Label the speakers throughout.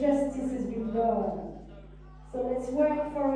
Speaker 1: justice
Speaker 2: has been done. So let's work for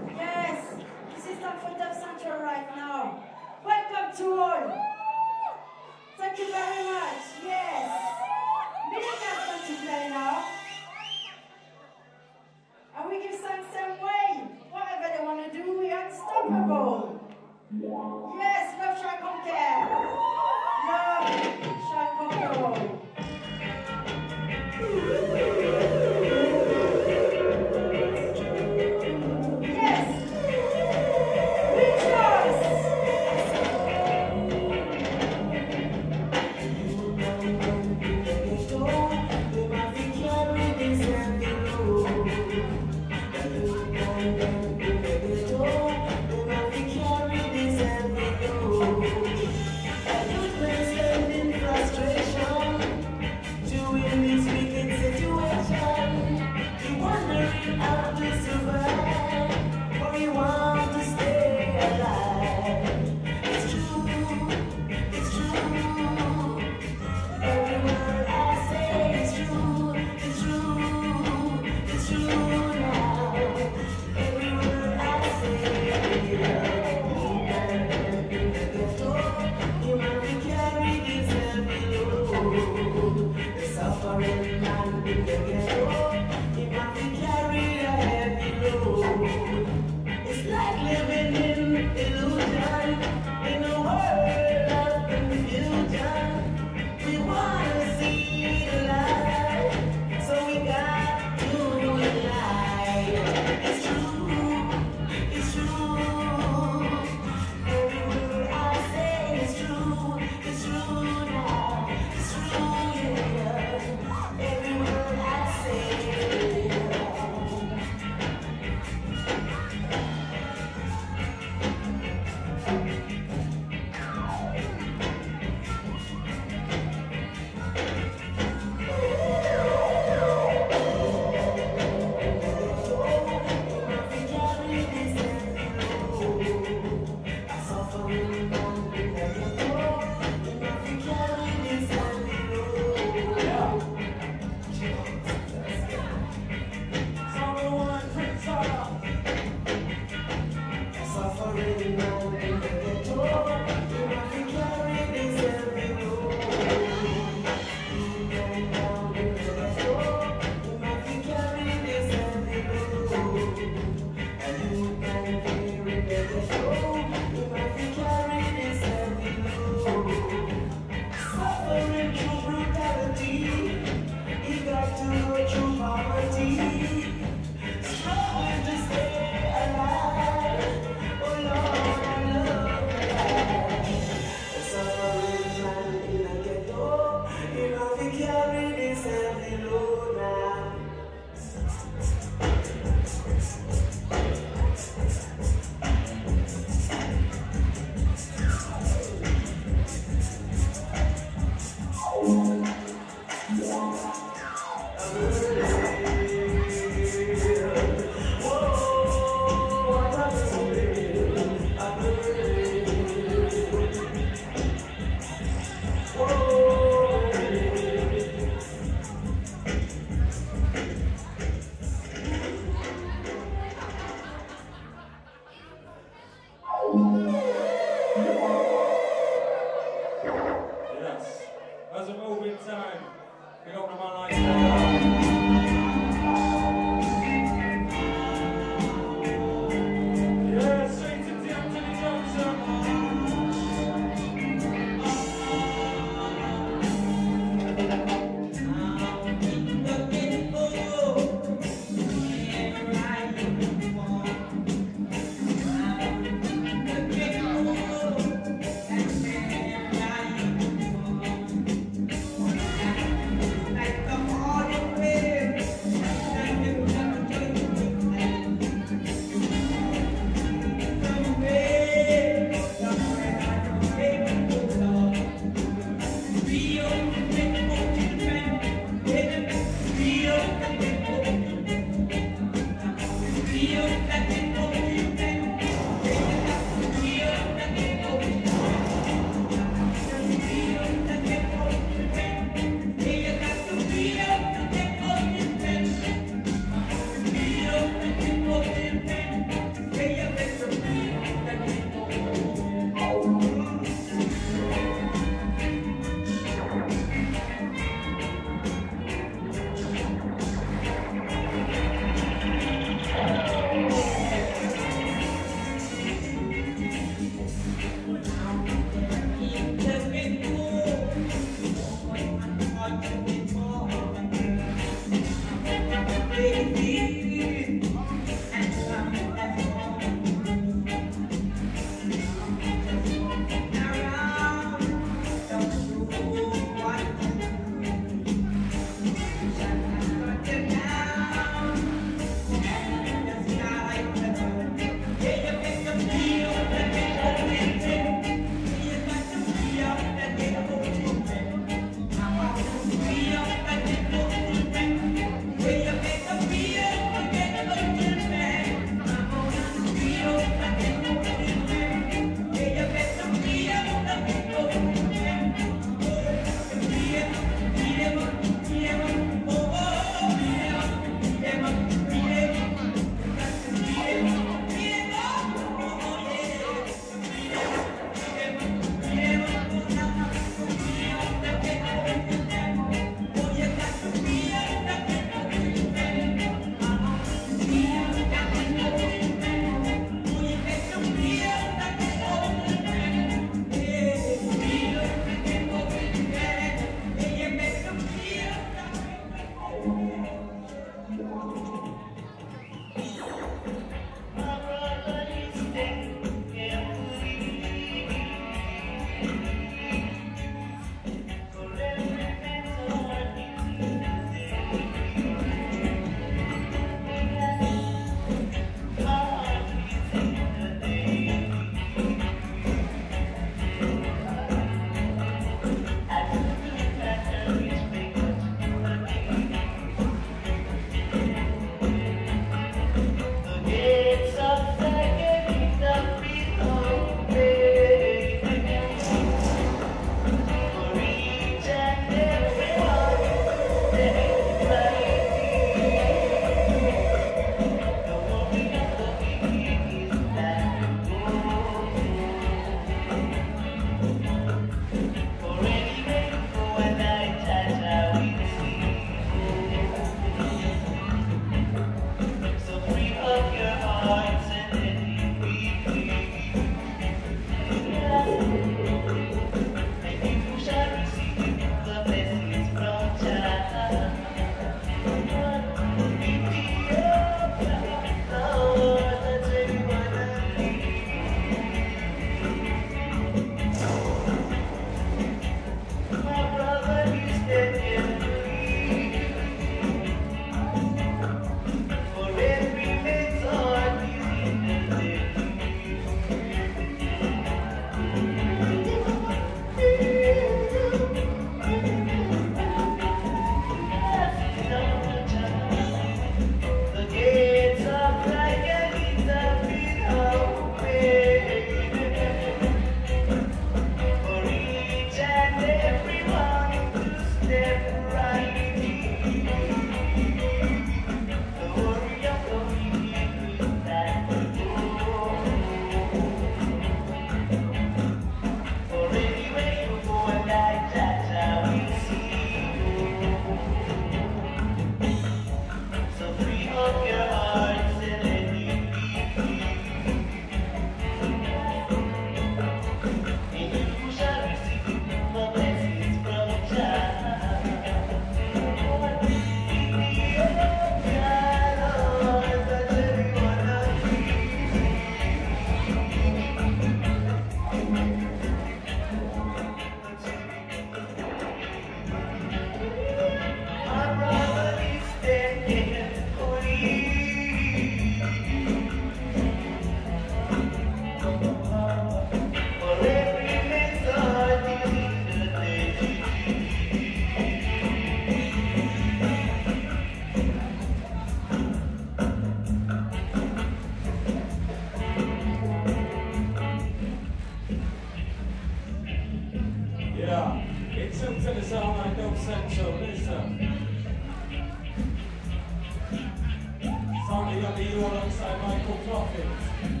Speaker 3: Of
Speaker 4: you alongside Michael Prophet.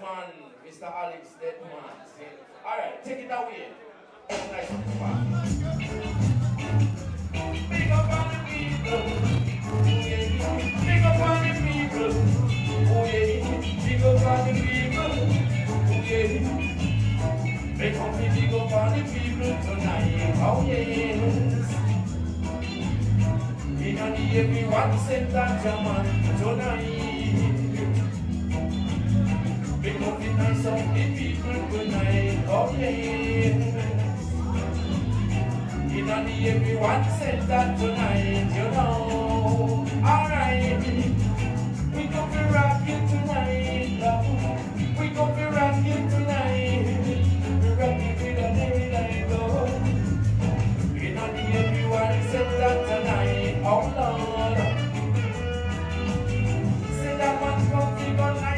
Speaker 5: Man. Mr.
Speaker 6: Alex Deadman. Alright, take it away. On. Big up all the people. Yeah. Big up all the people. Oh, yeah. Big up all the people. Oh, yeah. Make up the big up all the people tonight. Oh, yes. In the everyone said that German tonight looking nice on the people when I complain. In the everyone said that tonight, you know. Alright, we gon' be rocking tonight, love. We gon' be rocking tonight. We rocking with a dairy light, oh. In the everyone said tonight, oh Lord. Say that one comfy gun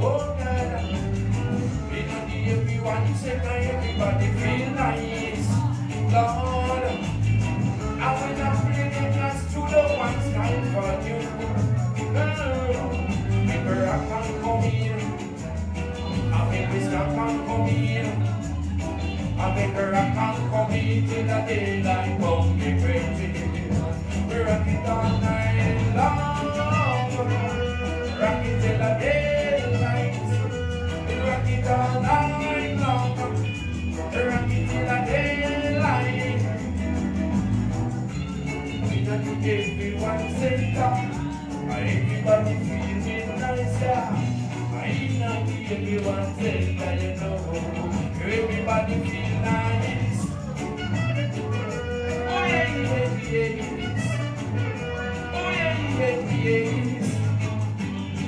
Speaker 6: Oh God. In a the everyone that everybody feel nice, Lord. I will not bring it just to the one time for you. Remember I can't come in. I make this I can't come in. I make her I can't come in till the daylight come be crazy. We rock it all night Got to everyone center. Everybody feeling nice, yeah. I not everyone center, you know. Everybody feel nice. Oh yeah, yeah, yes. Oh yeah, yeah, yes.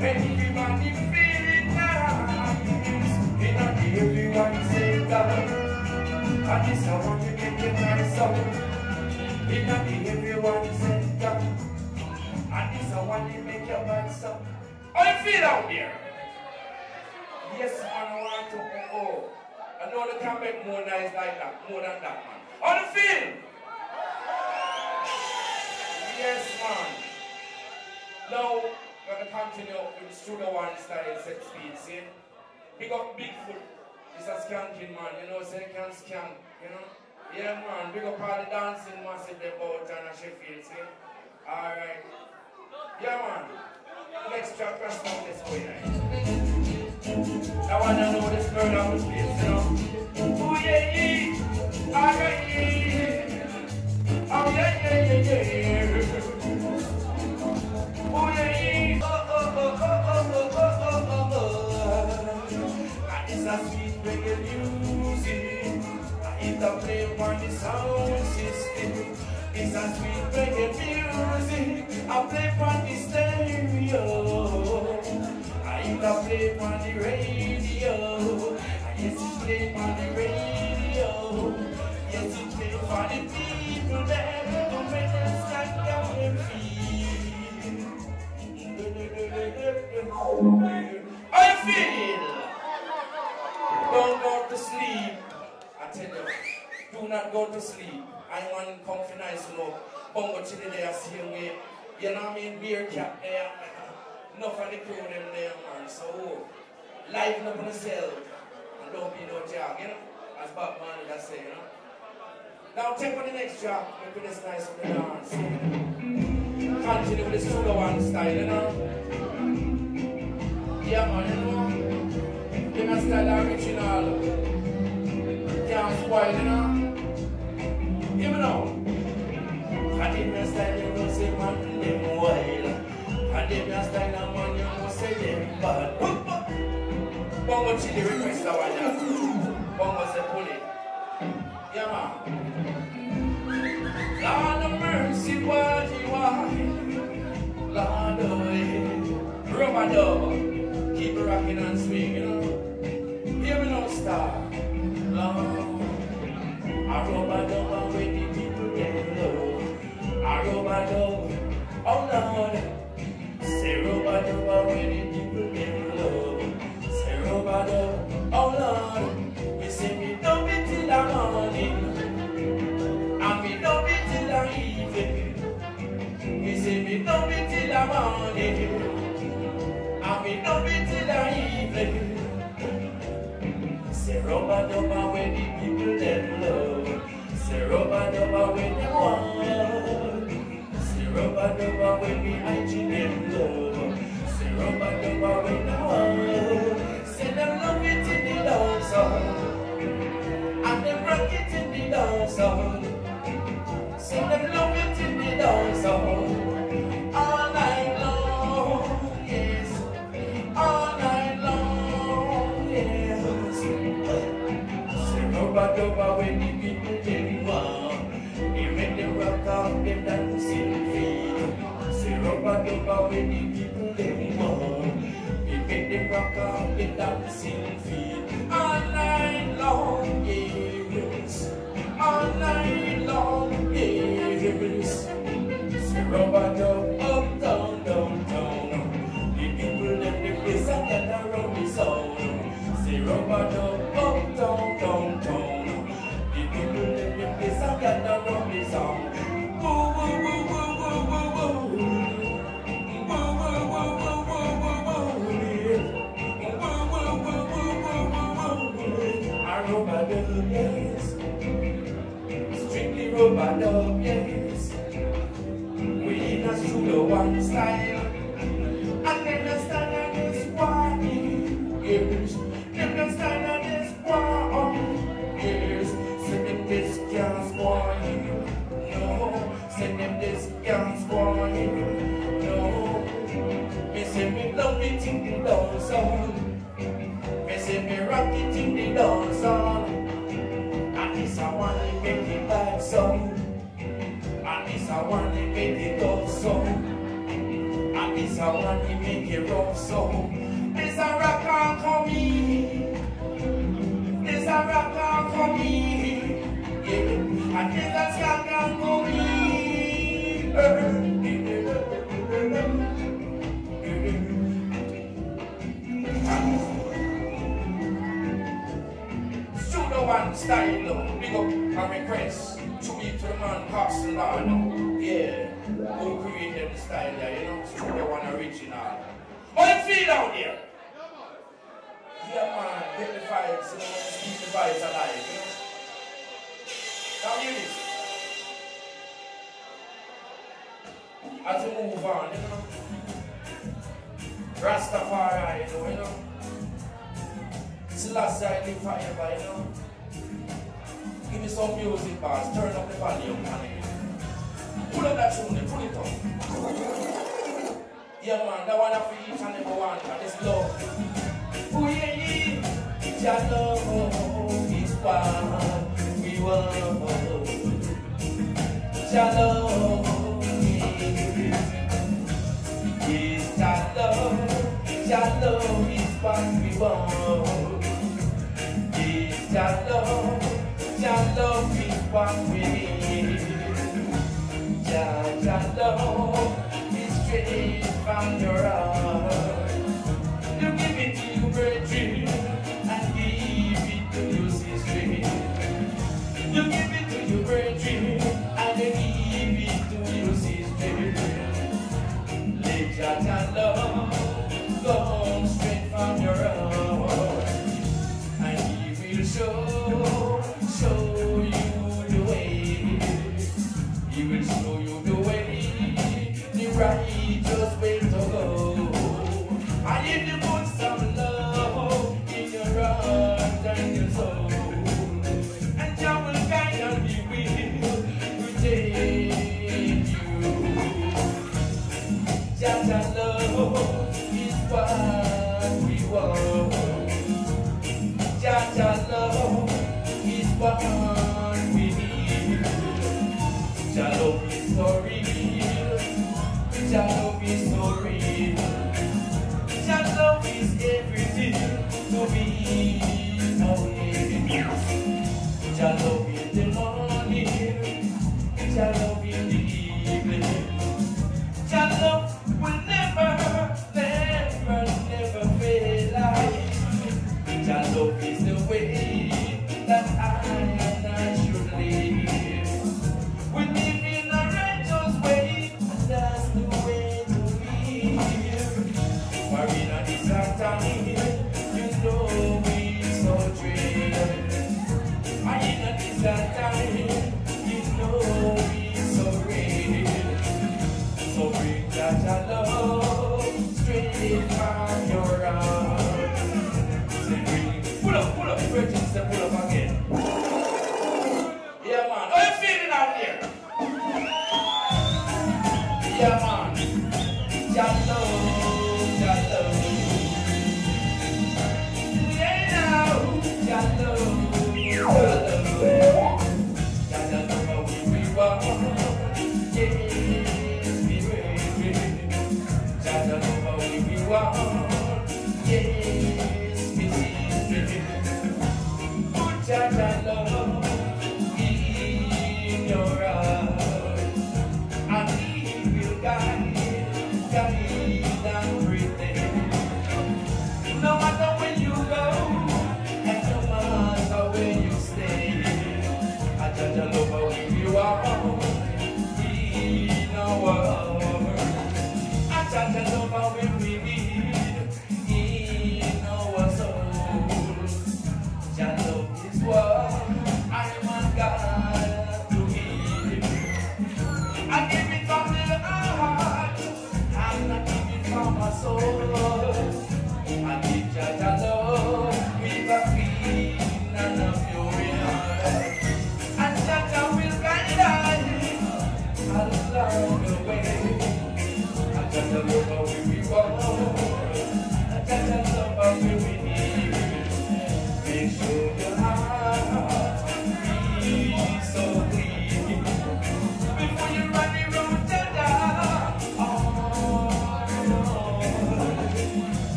Speaker 6: Everybody feeling nice. In a everyone center. And this I want to get you nice up. In a everyone center. Want to make your hands up. How you feel out there? Yes, man, I want to. Oh, I know they can make more nice like that, more than that, man. How you feel? Yes, man. Now, we're going to continue with Studio One style set speed, see? Big up Bigfist. It's a skanking, man. You know, so you can skank, you know? Yeah, man. Big up all the dancing massive they both and a Sheffield, see? Alright. Yeah, man. Next track, let's start this way, nice. I wanna know this girl the place, you know. Oh yeah, yeah. Ah, yeah, yeah. Oh yeah, yeah, yeah, yeah. Oh yeah, yeah. Oh, oh, oh, oh, oh, oh, oh, oh, oh. And it's a sweet reggae music. It's a play on the sound system. It's a sweet reggae music. I play on the stereo. I used to play on the radio. Yes, it's play on the radio. Yes, it's play for the people that to make them stand up and feel. I feel. Don't go to sleep. I tell you, do not go to sleep. I want comfy nice look. Bongo Chilli there, same way. You know what I mean? Beer cap mm. there. Enough of the crew them there, man. So, liven up on yourself. And don't be no job, you know? As Bob Marley that say, you know? Now take on the next job. Make this nice on the dance. Continue with the solo one style, you know? Yeah, man, you know? In a style original. Can't spoil, you know? Hear me now. And if your style, you know, say man, them wild. And if your I'm man, you know, say them bad. Bongo Chilli request our jazz. Bongo say pull it. Yeah, man. Lord of mercy, what you are. Lord of mercy. Rubber dub. Keep rocking and swinging. You know? Hear me now, star. Lord. I roll my dough with the people get low. I roll my dough, oh Lord. Say roll my dough with the people get low. Say roll my dough, oh Lord. You say me no be till the morning, and me no be till the evening. You say me no be till the morning, and me no be till the evening. Say roll my dough with the people get low them love it in the dance hall. And them rock it in the dance hall. Say them love it in the dance hall. All night long, yes. All night long, yes. Say rubber dubba when off them dancing feet. Say rubber dubba when the people they want. They make them rock off them dancing feet. All night long, yes. All night long, yes. Say rubber dub up, down, down, down. The people them they place and gather around the sound. Say rubber dub up, down. The people them they place and gather around the sound. Strictly rubber dub, yes. We in a studio one style. And them no stand on this one years. Them no stand on this one years. Say them this can't spoil. No. Say them this can't spoil. No. Me say me love it in the dance hall. Me say me rock it in the dance hall. And this I want to make it bad song. And this I want to make it tough song. And this I want to make it rough song. This a rock on for me. This a rock on for me. Yeah. And this a skank on for me. Studio One style, big up a request to be to the man Castellano. Yeah, who created the style there, you know, Studio One original. How you feel out there? Yeah, man, get the vibes, you know, let's keep the vibes alive, you know. Now hear this. As we move on, you know. Rastafari, you know, you know. Selassie, I live forever, you know. Give me some music, boss. Turn up the volume it. Pull up that tune, pull it up. Yeah, man, that one for each and every one. And this love. Oh, yeah, yeah. Your love is what we want. Your love is. Yes, your love. Your love is what we want. Your, your love is straight from your heart. You give it to your brethren and give it to your sister. You give it to your brethren and give it to your sister. Let your,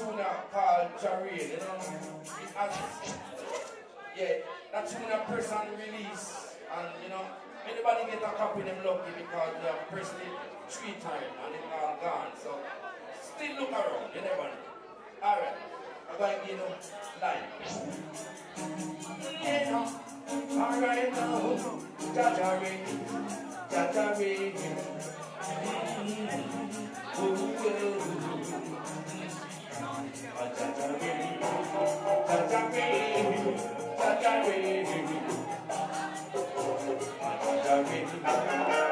Speaker 6: tuna called Jareen, you know. Has, yeah, that tuna press and release, and you know, anybody get a copy, them lucky because they have pressed it three times and it all gone. So still look around, you never know. Alright, I'm going to give you life. Yeah, no. alright now, Jareen, Jareen. Ooh, ooh, ooh. Thank you.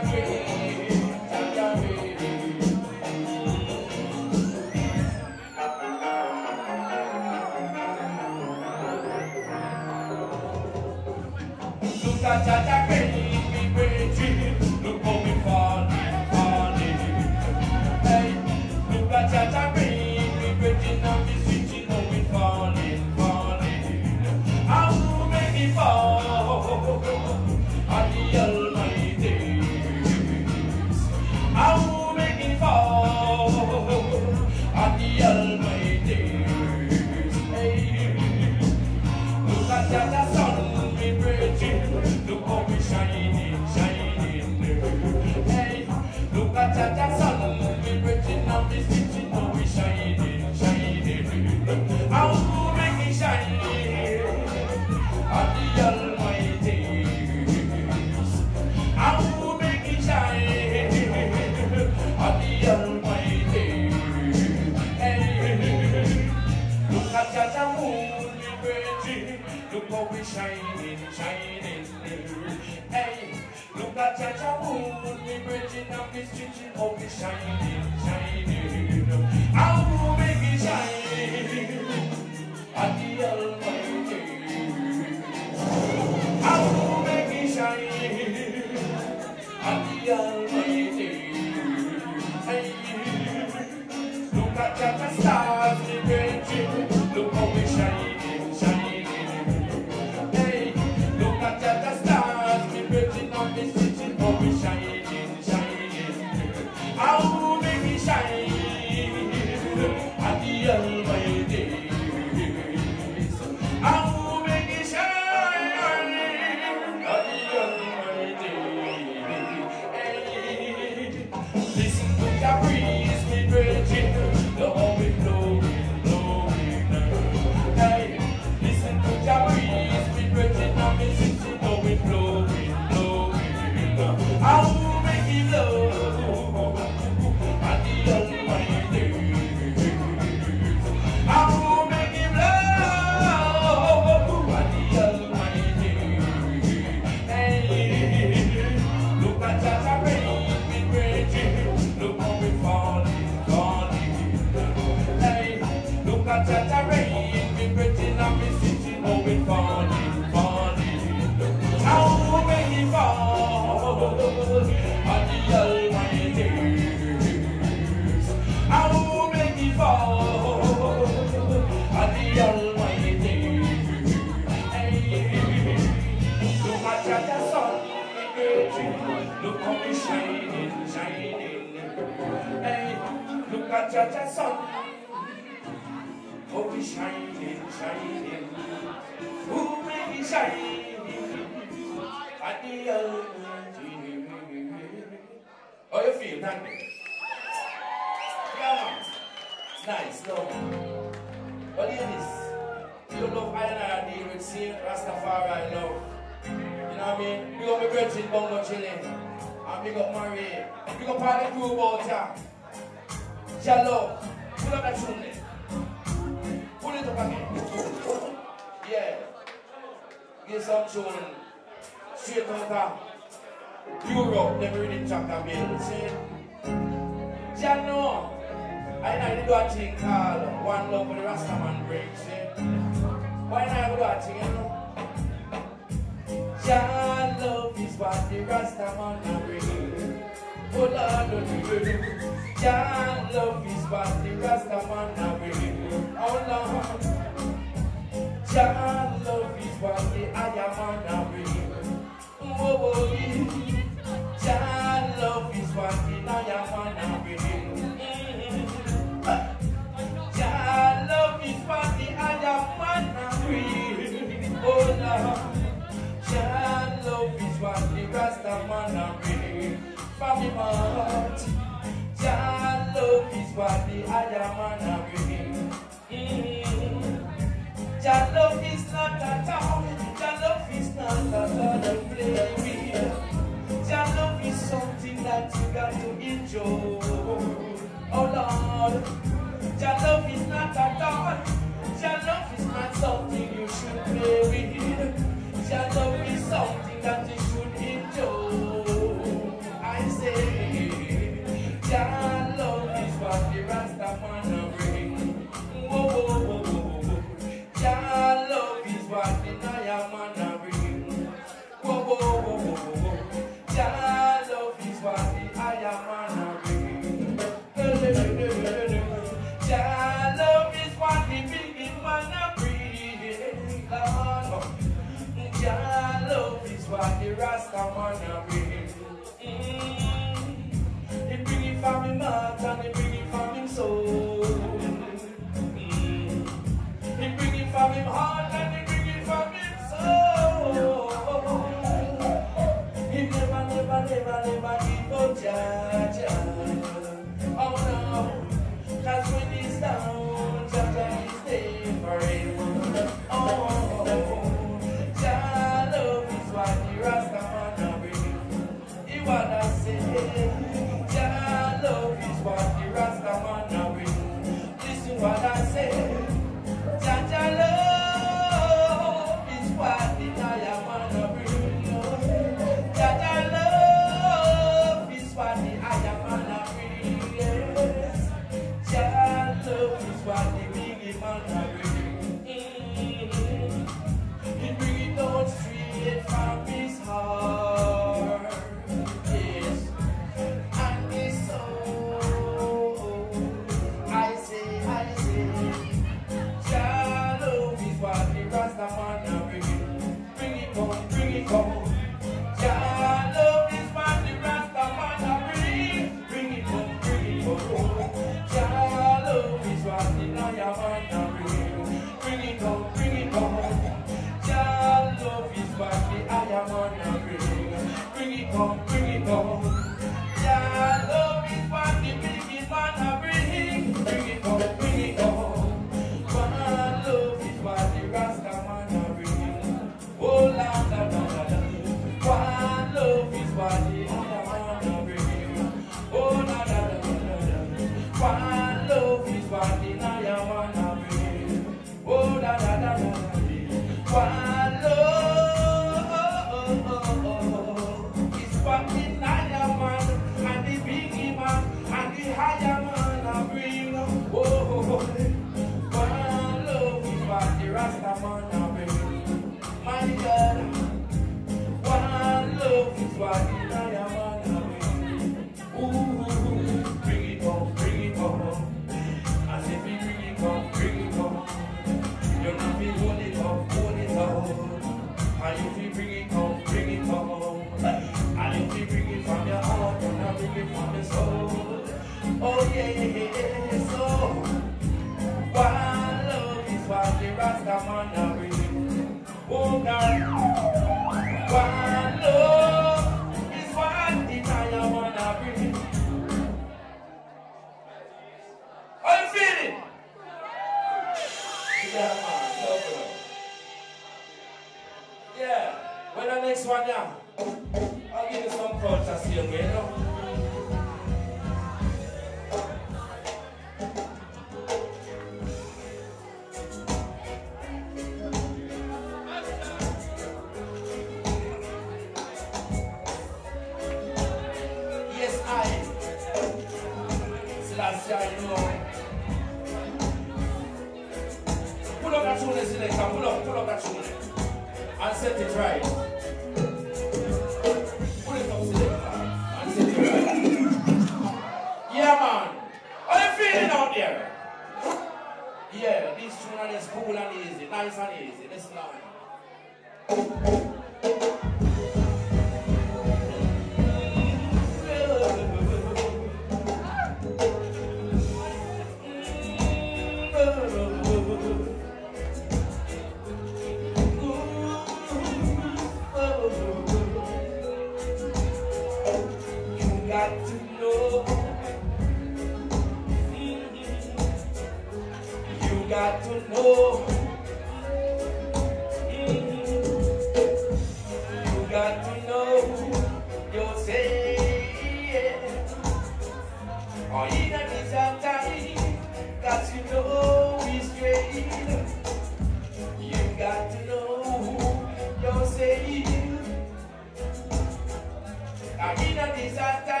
Speaker 6: In a disaster,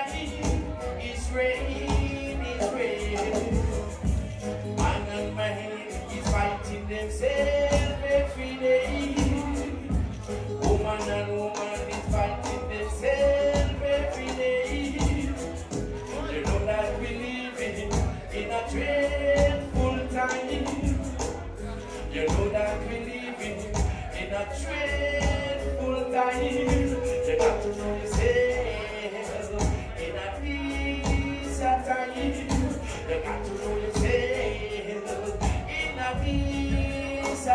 Speaker 6: it's raining, it's raining. And man is fighting themselves. Woman and woman is fighting themselves know that we live in, in a dreadful time. You know that we live in, in a dreadful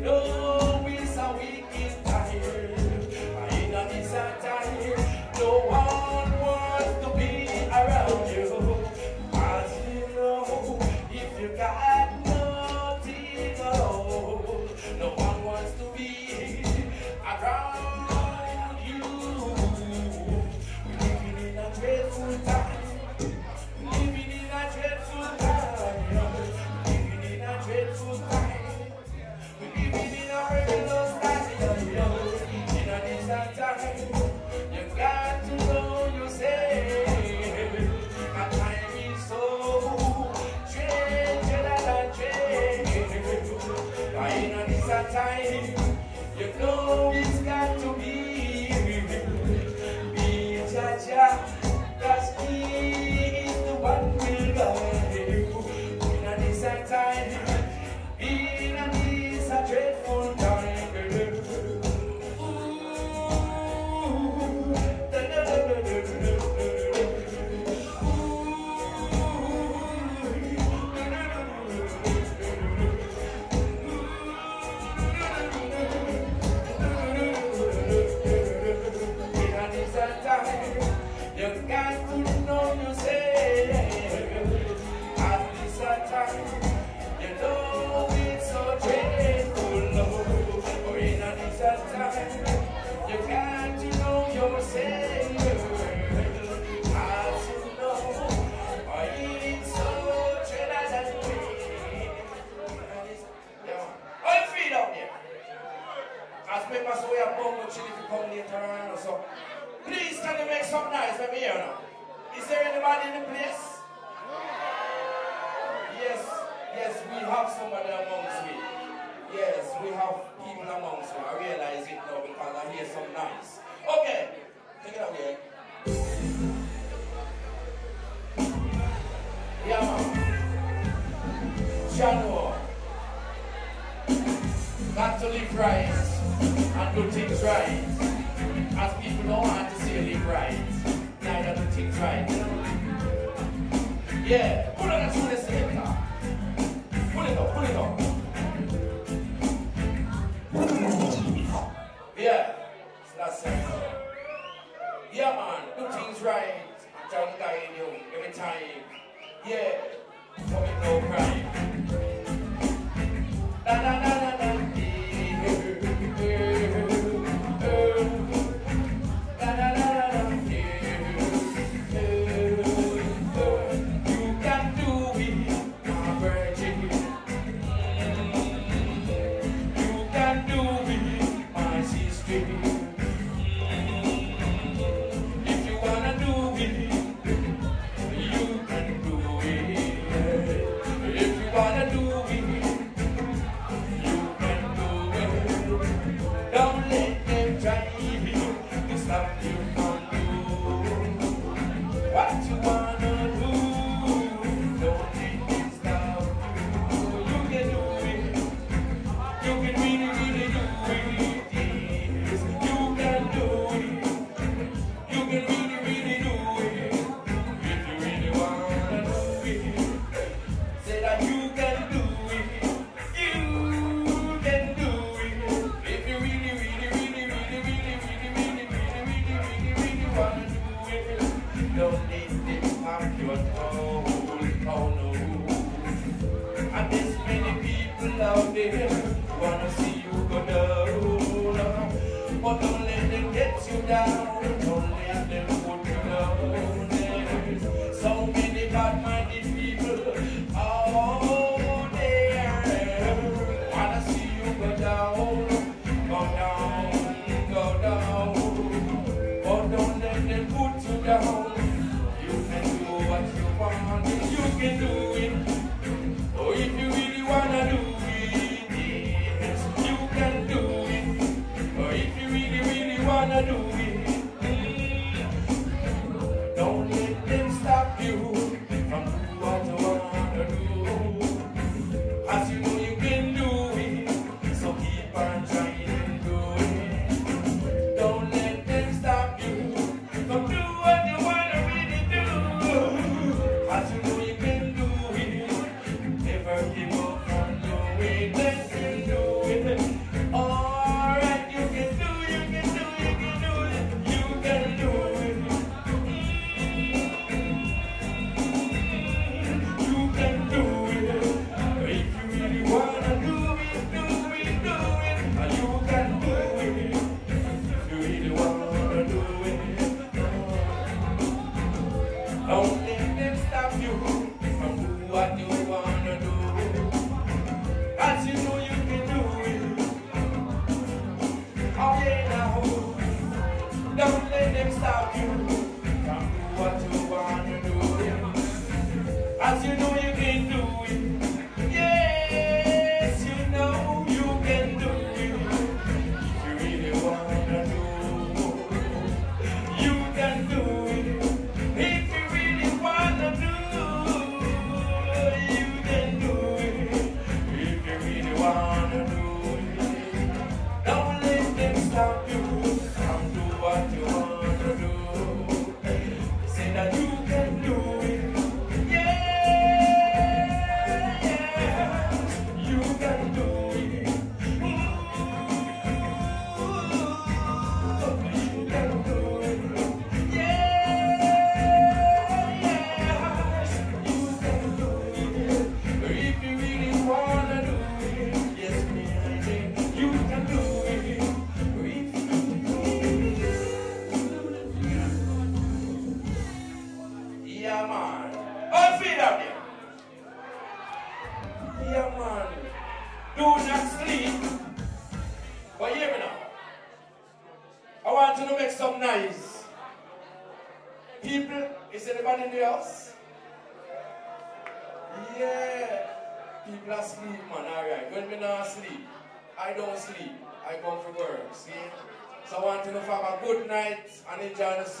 Speaker 6: no God in the place? Yes, yes, we have somebody amongst me. Yes, we have people amongst me. I realize it now because I hear some noise. Okay, take it away. Yeah, man. January. Got to live right and do things right. As people don't want to see you live right, neither do things right. 예, 물러나 준비했습니다. 뿌리도, 뿌리도. Yeah, that's it. Yeah, man, do things right. I'm you every time. Yeah, no crime. Na na na na na.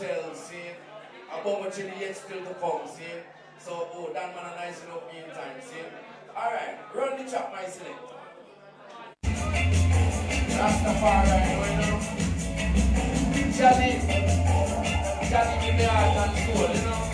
Speaker 6: Enjoy yourselves. See? A bomb of chili yet still to come. See? So, oh, that man nice enough meantime. See? Alright. Run the chop, my select. Rastafari, you know. Johnny, Johnny give me heart and soul, you know.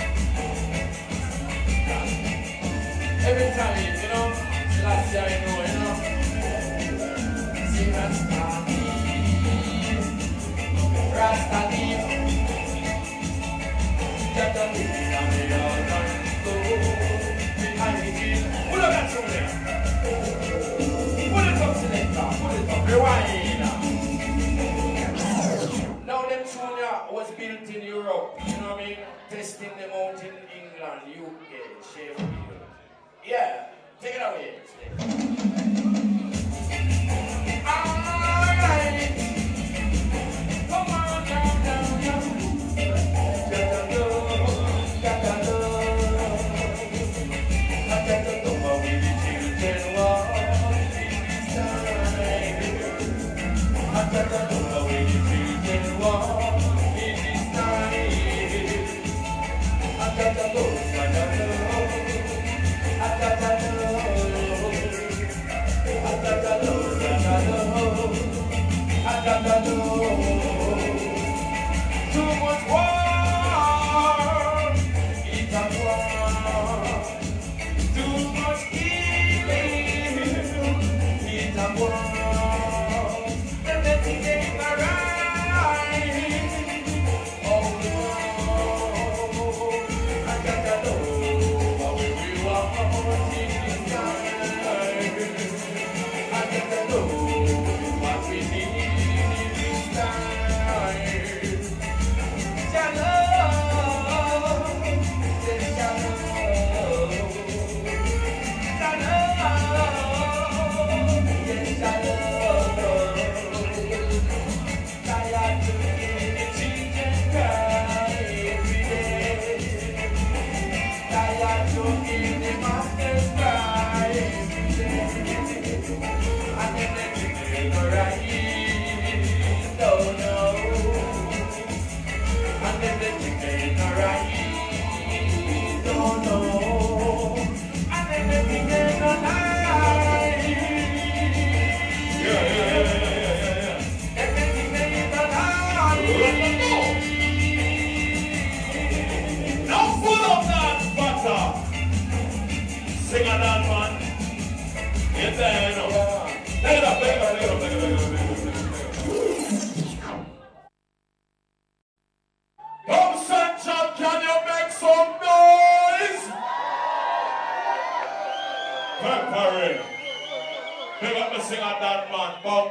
Speaker 6: Testing the mountain in England, UK, Sheffield. Yeah, take it away.
Speaker 7: Senhor.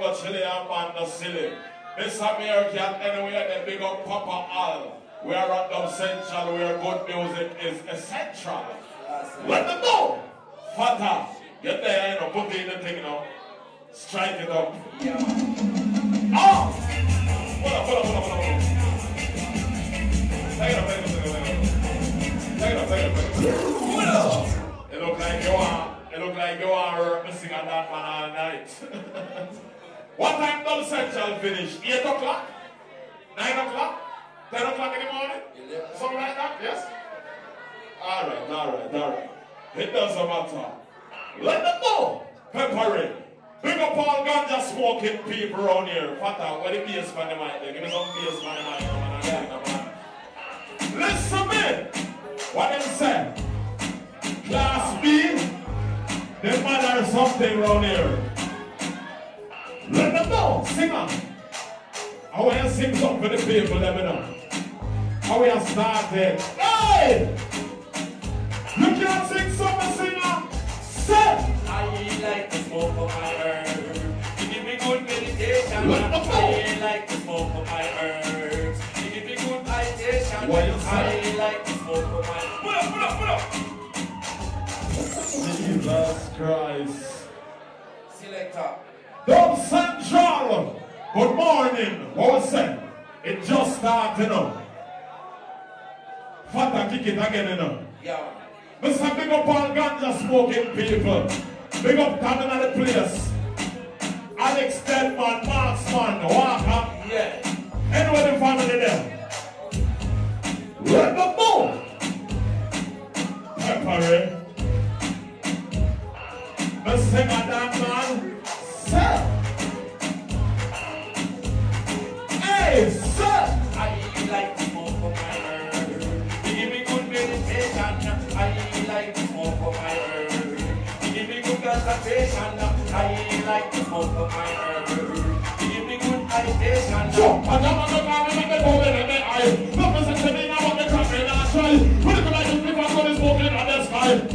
Speaker 7: Man, Bongo Chilli and Manda Silly. This American anyway, they big up Papa Al. We are at Dub Central where good music is essential. Let them know. Fatta, get there, know, put in the thing, know. Strike it up. Oh! Hold up, hold up, hold up, hold up. Take it up, take it up, take it up, take it up. Take it up, take it up, take it up. Hold up. It look like you are, it look like you are missing on that man all night. what time Dub Central finish? 8 o'clock? 9 o'clock? 10 o'clock in the morning? Something like that, yes? All right, all right, all right. It doesn't matter. Let them know. Peppering. Big up all ganja smoking people around here. Fatta, where the bass man the mic there? Give me some bass man the mic. come on, and come on. Listen me. What them say? Class B. They matter something around here. Let them know. Sing on. I want to sing something for the people, let me know. How we have started. Hey! You can't sing something, singer. Say!
Speaker 6: I like the smoke of my herbs. You give me good meditation. I like the smoke of my herbs. You give me good meditation. I like the smoke of my Put up, put up, put up.
Speaker 7: Jesus Christ.
Speaker 6: Selector.
Speaker 7: Dub Central. Good morning. What was that? It just started, know. Fatta kick it again, you know.
Speaker 6: Yeah.
Speaker 7: Mr. Big up all ganja smoking people. Big up coming at the place. Alex Deadman, Marksman, Walker.
Speaker 6: Yeah.
Speaker 7: Anywhere the family there. Let them know. Peppery. The singer that man. Sir. Hey, sir.
Speaker 6: I like to smoke for my herb. You give me good meditation. I like to smoke for my herb. You give me good concentration. I like to smoke for my herb. You give me good meditation.
Speaker 7: So, I don't want to make me go in the eye. Represent to me what the crap in our try. The light is before God is walking on the sky.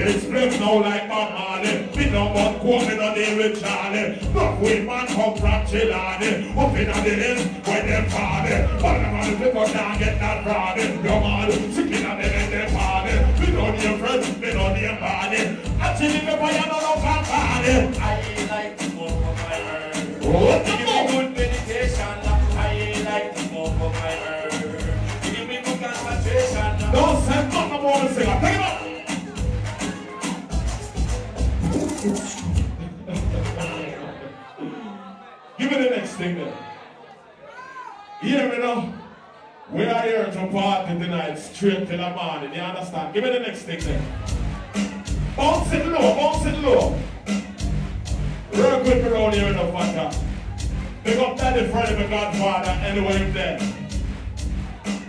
Speaker 7: It's flip now like Bob Marley. Me no but quote me no deal with Charlie. Rough way man come from Chilani. Up in the hills where them party. All the man people can't get that party. Your man sick in the in them party. Me no need a friend, me no need body. Actually me fire no no can party.
Speaker 6: I like to smoke for my herb.
Speaker 7: What the
Speaker 6: You give me
Speaker 7: fuck?
Speaker 6: good meditation. I like to smoke for my herb. Give me good concentration.
Speaker 7: Don't send nothing more to sing. Take it up. Give me the next thing then. Hear me now. We are here to party tonight, straight till the morning. You understand? Give me the next thing then. Bounce it low, bounce it low. Real quick around here in the fanta. Big up Daddy Freddy, my godfather, anyway him there.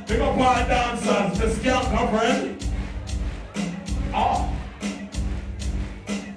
Speaker 7: Big up our dancers, the scalp friend. Ah.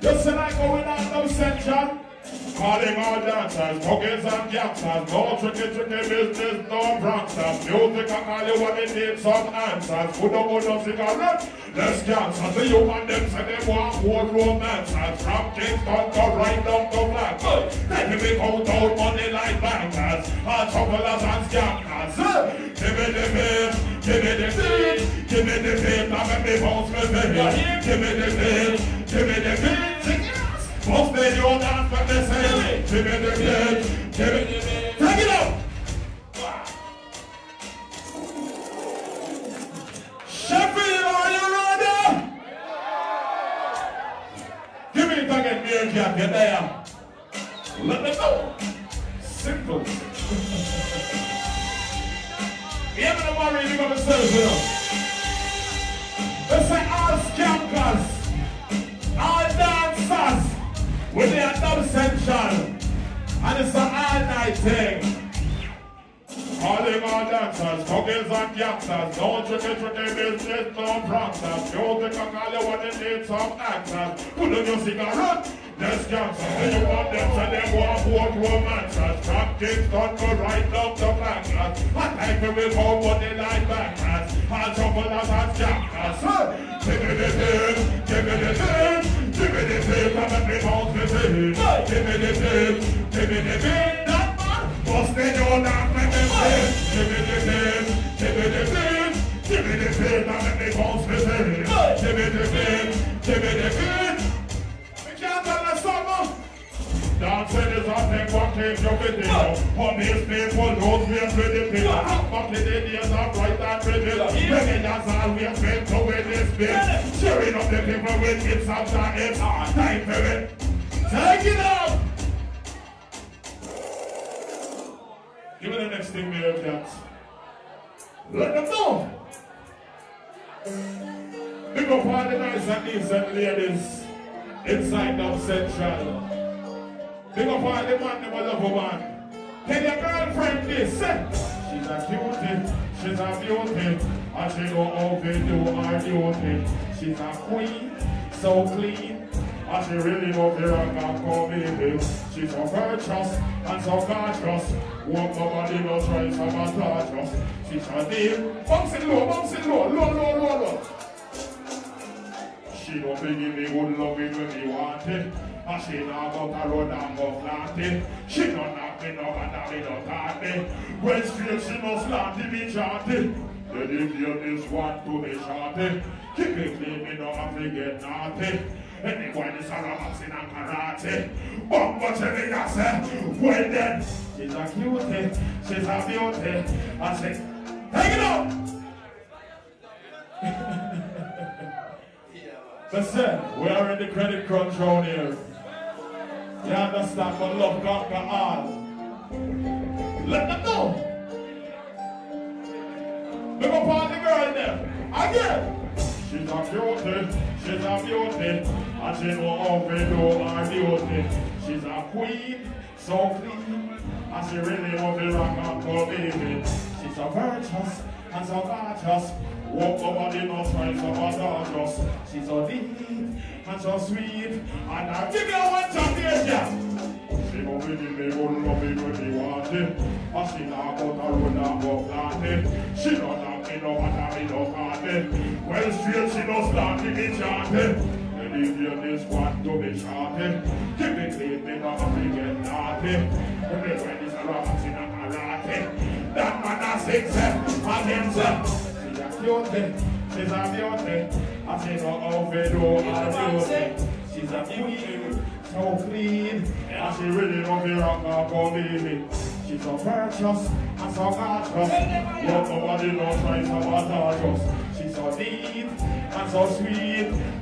Speaker 7: Just tonight going out no central. Calling all dancers, muggers and gangsters. No tricky, tricky business, no pranksters. Music, I call you what it need some answers. Put up on no cigarette, less cancers. The and them say they want more romancers. From Kingston to right down to Blackpool. Taking me out, out money like bankers. All troublers and scammers. Give me the beat, give me the beat, give me the beat. Now make me bounce me beat. Give me the beat, give me the beat. You. Give me the give me the. Take it out. Sheffield, are you ready? Give me it again, dear Jack. Get there. Let them know. Simple. But I'm worried you're going to serve us. Let's say all scankers, all dancers, with their Dubcentral. And it's an all-night thing. Eh? All dancers, muggers and gangsters, no tricky tricky business, no pranksters. Music and call you what they need some actors. Put on your cigarette, let's gangsters. Say you want them, say they want both romancers. From Kingston to right down to Blacklands. And like we will go what they like backlands. And troublers and jackers. Give me the beat, give me the beat, give me the beat, and let me bounce the beat. Give me the beat, give me the beat, that damn make me beat. Give me the beat, give me the beat, give me the beat, and let me bounce the beat. Give me the beat, give me the beat. We can't tell the summer. Dancing is a thing what you with it. On these people, those we are pretty people. Back in the days of and pretty. Bringing us always been to win this bit. Cheering up the people with hits after hits. Time for it. Take it out. Give me the next thing, Meerkats. Let them know. Big up all the nice and decent ladies inside of Central. Big up all the man that love a man. Tell your girlfriend this. eh? She's a cutie, she's a beauty, and she go overdo her duty. She's a queen, so clean, and she really love her and can call baby. She's so virtuous and so gorgeous. Walk my body, no try sabotage us. She's a deal. Bounce it low, bounce it low, low, low, low, low. She don't be give me good loving when me want it. And she not go to road and go flat it. She don't knock me no and me talk it. When straight she must land to be chanted. The idiot is one to be shorty. Keep it clean, me no have to get naughty. Anyone is a boxing and karate. Me, I say, well then. She's a cutie, she's a beauty. I say, take it up. Listen, we are in the credit crunch round here. You understand? But love conquer all. Let them know. Look upon the girl in there. Again. She's a beauty, she's a beauty, and she know how to do her. She's a queen, so clean, and she really know the rock and roll baby. She's a virtuous and so gorgeous. Walk over the no try so gorgeous. She's so deep and so sweet, and I give you one champion. She go with big old love it when they want it. And she not go to road and go flat it. She don't knock me no matter me no it. Well straight she don't start to be chanted. If you this one to be shorted, keep it clean, me not to get naughty. When they when this rocks in a karate, that man has six against them. She's a cutie, she's a beauty. I say no how to do her duty. She's a queen, so clean, and she really know me rock up for baby. She's so virtuous and so gorgeous. Yet nobody knows try so gorgeous. She's so deep and so sweet.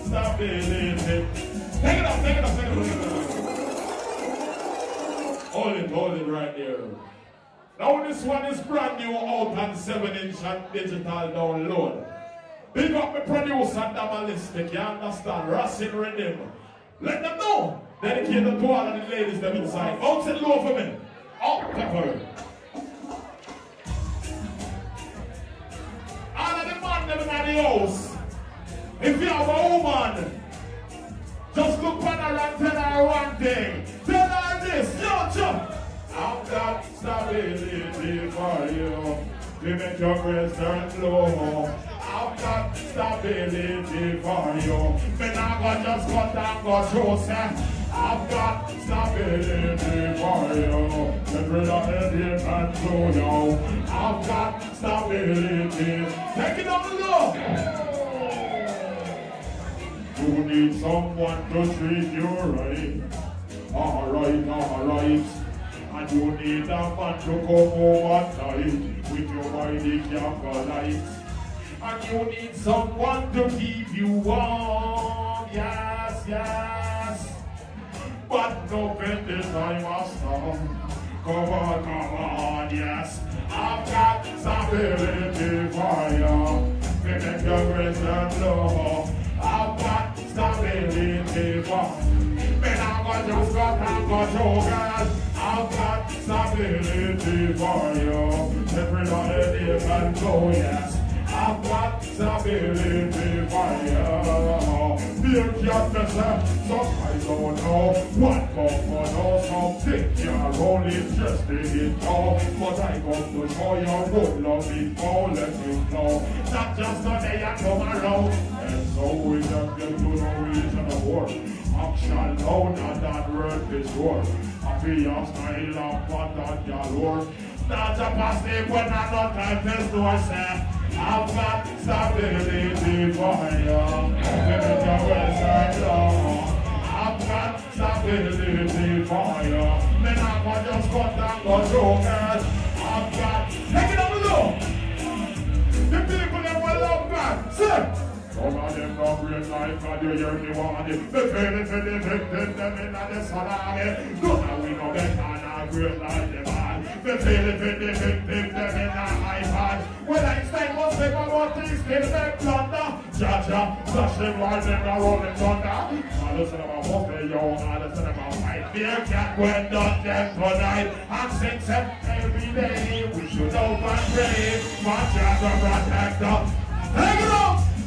Speaker 7: Love got stability. Take it up, take it up, take it up, take it up. Hold it, hold it right there. Now this one is brand new out on 7 inch and digital download. Big up my producer, Damalistic, you understand? Racing Rhythm. Let them know. Dedicated to all of the ladies them inside. Bounce it low for me. Up, pepper. All of the man them in the house. If you have a woman, just look on her and tell her one thing. Tell her this, yo, jump. I've got stability for you. You make your breast turn low. I've got stability for you. Me not go just cut and go through, say. I've got stability for you. Rid of headache and through you. I've got stability. Take it on the low. You need someone to treat you right. Alright, alright. And you need a man to come home at night with your body camera light. And you need someone to keep you warm. Yes, yes. But no better time has come. Come on, come on, yes. I've got stability. Me make your grace and blow. I've got I've got stability for you. Every day they can go, yes. I've got stability for you. Be a cat messer, I don't know. What come for know something? You're only just a hit. But I come to show you good love before let you know. Not just today and tomorrow. And so we just get to know each other more. Action louder than word this word. Happy your style of what that galore. To pass me when I'm not time to say. I've got for you. It your waist and long. I've got for you. Go just. I've got. Take it low. The people that love. Of them not great like God, you hear me it. The feeling for the victim, them in the salami. Good now we know better not great them man. The feeling for the victim, them in the iPad. Well, I but he still make plunder. Jaja, flash them lightning, a rolling thunder. All the cinema was there, yo, all the cinema fight. Beer cat went done them tonight. And six them every day. We should open brave. My Jaja protector. Hang it up!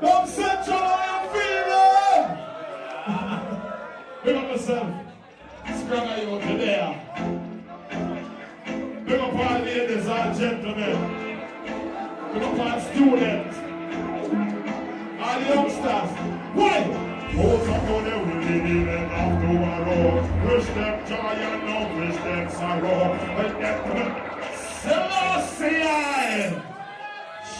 Speaker 7: Don't central I am feeling! Big up yourself. Strong are you today. Big up our ladies and gentlemen. Big up students. All the youngsters. Why? Hold up on the winning and to a road. Wish them joy and!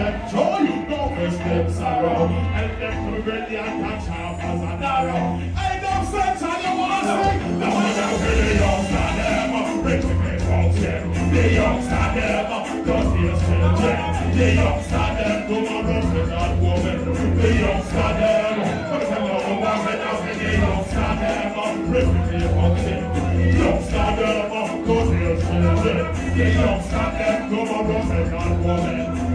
Speaker 7: Wish them joy, no wish them sorrow. And them to brilliant and sharp as an arrow. Hey, them sense and you wanna sing? The one that really youngster them. Rich people folks them. The youngster them. Cause still them. The youngster them. Tomorrow is not woman. The youngster them. You what we know. The youngster them. Rich people folks them. Youngster them. Cause still them. The youngster them. Tomorrow is not woman.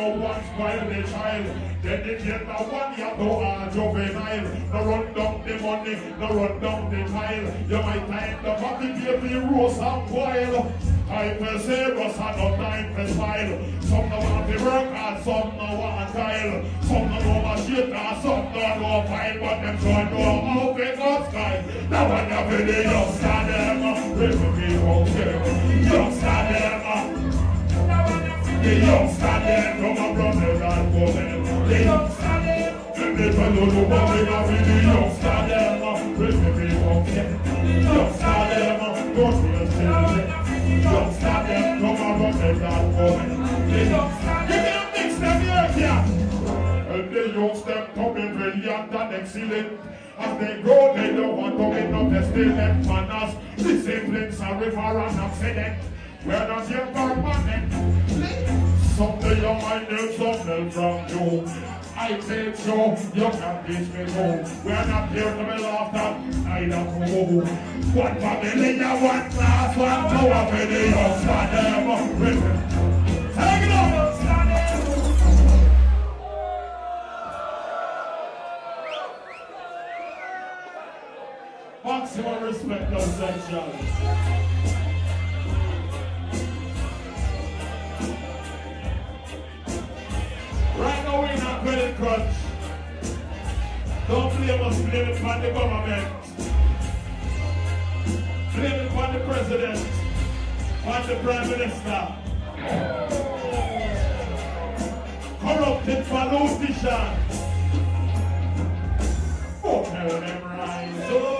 Speaker 7: No one spoil the child. Dedicate the one you to a juvenile. No run down the money, no run down the tile. You might time the coffee baby rose and boil. Time for serious and no time for smile. Some no want to work hard, some no want to tile. Some no know my shit and some no know fine. But them sure know how big up sky. Now when you feel the youngster them, rip me okay. Youngster them, the youngster them from a brother and woman. The youngster them. They tell you no one they are with the youngster them. Bring me the youngster. Youngster them. Don't be a silly. Youngster them from a brother and woman. The youngster Give me a mix them here, yeah. And the youngster coming brilliant and excellent. As they grow, they don't want to be no pestilent manners. Discipline, sorry for an accident. We're not here permanent. Someday your mind is something from you. I take sure you can teach me go. We're not here to be laughed at. I don't know. One family, you one class, one power for the youngster them. Take it up. Maximum respect, no section. Right now we're not credit crunch. Don't blame us, blame it on the government. Blame it on the president, on the prime minister. Corrupted politicians. Oh, them rise, oh,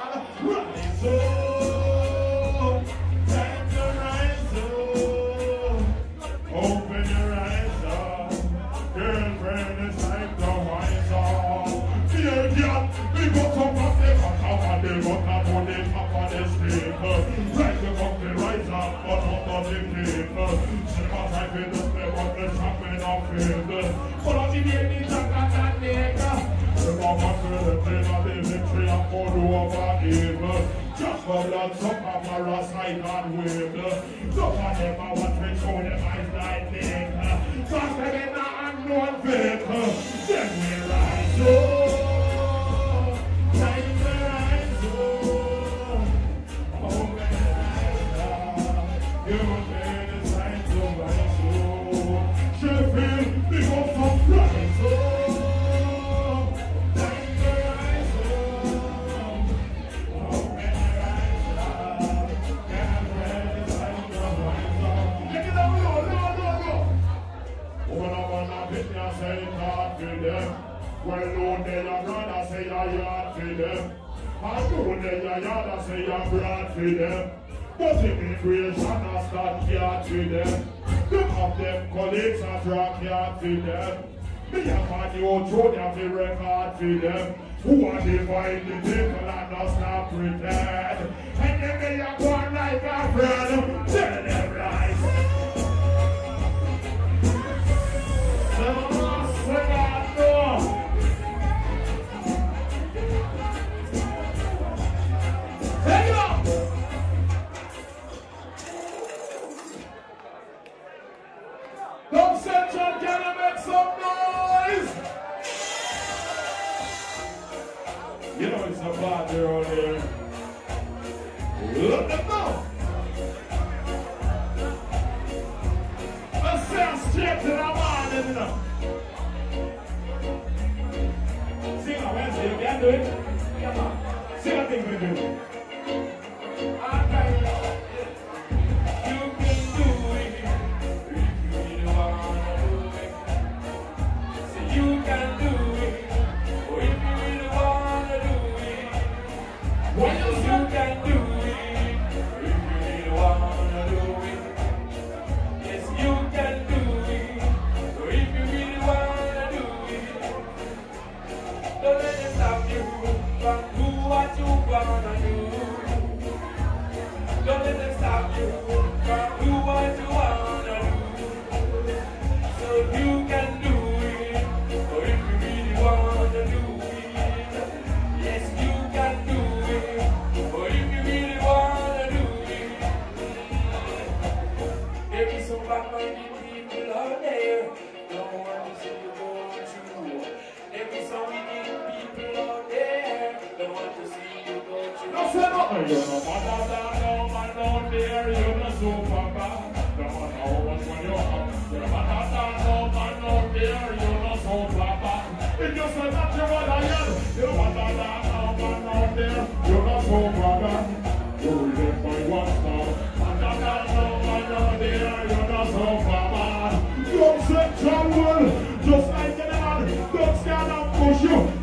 Speaker 7: The the on the the. The the the the over evil. Just for blood, some of my I can't wait. Look at them, I want to show them eyes like this. Just again, one vehicle. Then we rise up. For them. Well, no, they are brother say I yard for them. I know they are I say I broad for them. But immigration I start yard for them. Look up them colleagues I drop yard for them. Me and my new throne have the record for them. Who are divine the people and not stop pretend. And they are born like a friend. Tell them it's a party around here. Let them know. Let's say straight to the morning, you know. Sing a Wednesday, can do it. Come on. Sing a thing we do. Alright.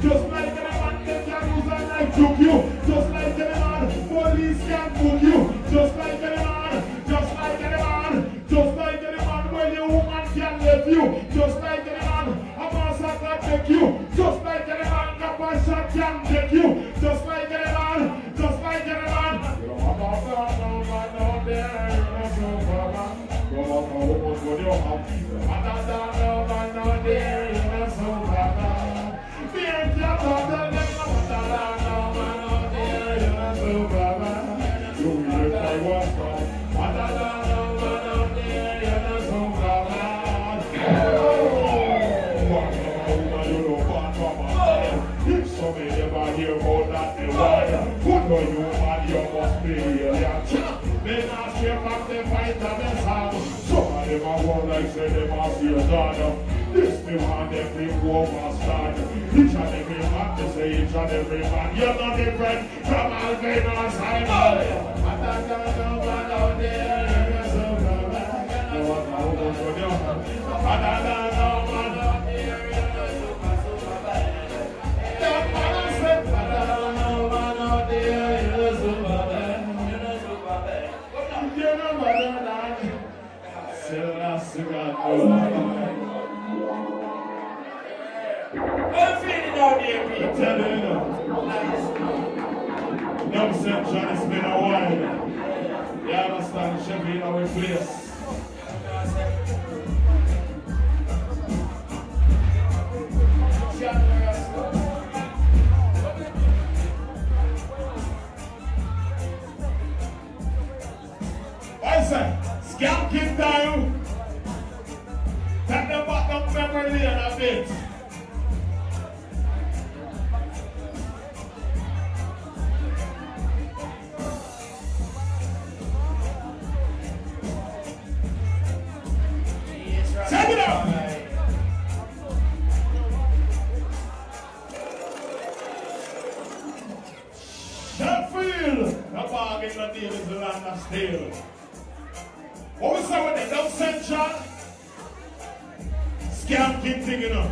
Speaker 7: Just like any man. They can use a knife choke you, just like any man. Police can book you, just like any man. Just like any man, just like any man. When your woman can leave you, just like any man. A master can take you, just like any man. A shot can take you, just like any man. Just like any man. You don't have a man, no man out there. You're not so bad. No matter how much money you have, no man out there. Must. Then I the fight the. Some of them one like say must. This woman start. Each and every man, they say each and every man. You're not man out one knows God. I'm feeling out here, you, a while. You understand, place. Scam king time. Take the bottom memory lane it. Check it out. Sheffield, the bargain the deal is land of steel. What we say with the Dub Central? Scam keep thinking up.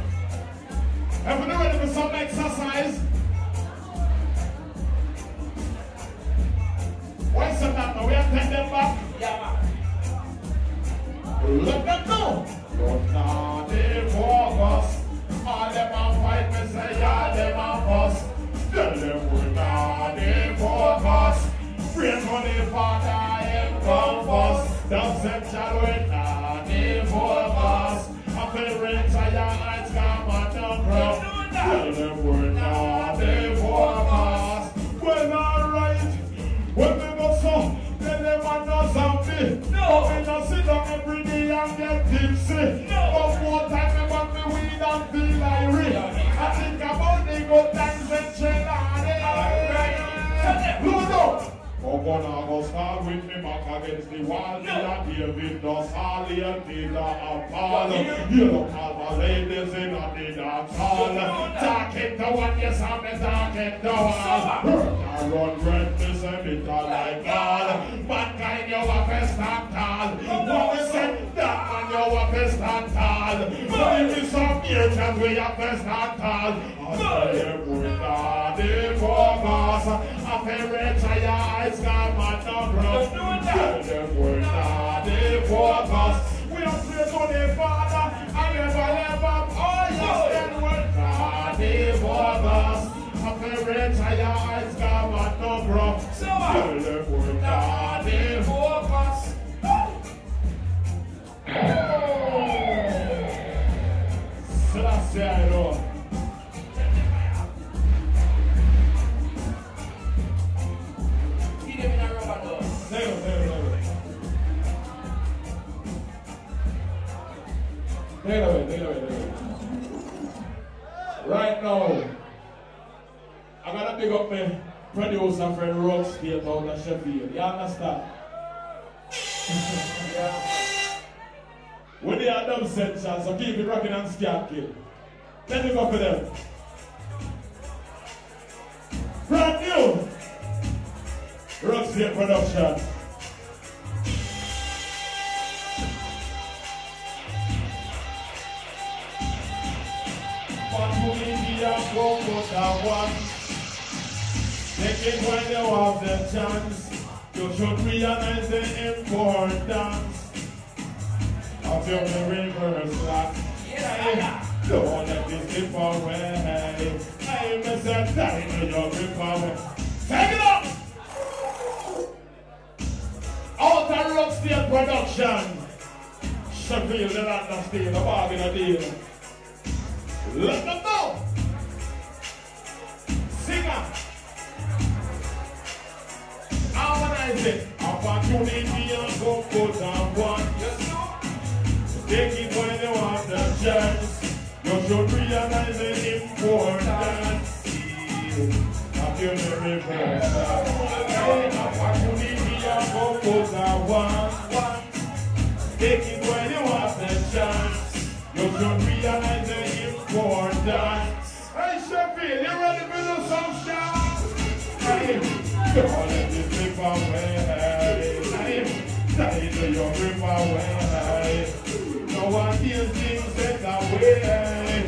Speaker 7: Everyone ready for some exercise? What's the matter? We have take them back. Yeah, Let them know. Don't not for us. All them a fight, me say, yeah, them a fuss. Tell them we not for us. Friends on the father, him come first. The central we not for us. A parent, I your eyes come and crop. Tell them we not for us. Well, alright. When we go so, then them a no zombie. No. Me no sit down every day and get tipsy. No. But more time me want me weed and feel irate. I think about the good times when Chelade. Ludo. Gonna go start with me back against the wall. Me and David does Harley and Peter and Paul. You look all my ladies in a the dance hall. Talking to one, yes, I'm a talking to one. I run red, this a bit like God. Mankind, you a stand tall. What we say, that man, you a stand tall. So if you some can we a best stand tall? I say, not the focus. A parent, your eyes come and no grow. Tell them we not the focus. We don't to the Father. I never live up. Oh, yes, then we're not the focus. A parent, your eyes come and no grow. Tell them we not the focus. Selassie, I know.
Speaker 6: See
Speaker 7: Right now, I gotta big up my producer friend Rock State out of Sheffield. You understand? When they are Dubcentral, so keep it rocking and scat. Let me go for them. Brand new! Rock State production. Go put that one? When you have the chance. You should realize the importance of your reverse slack. Don't let this slip away. I miss a time in your. Take it up! Outer Rock State Production. Sheffield, the land of steel, the bargain a deal. Let them know. Singer. Harmonize it. Opportunity and put on one. Take it when you want the chance. You should realize the importance of your reverse. Opportunity and put on one. Take it when you want the chance. You should realize the importance. Hey, Sheffield, you ready for the? Hey, don't let this away. Hey, say to your grip away. No one hears things set away.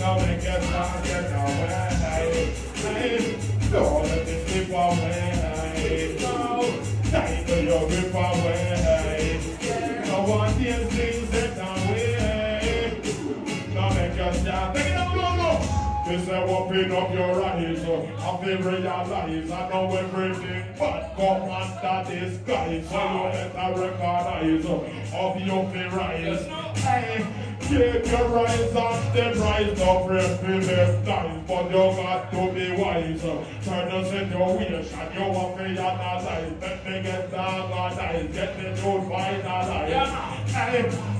Speaker 7: No one gets not get away. Don't let this away. No, say to your grip away. Say open up your eyes, I feel realize I know everything but come under this guy, so you better recognize of your rise. Hey, keep your eyes on the rise of repellent times, but you got to be wise. Turn the situation, you want to analyze, let me get eyes, get the truth finalized. Hey,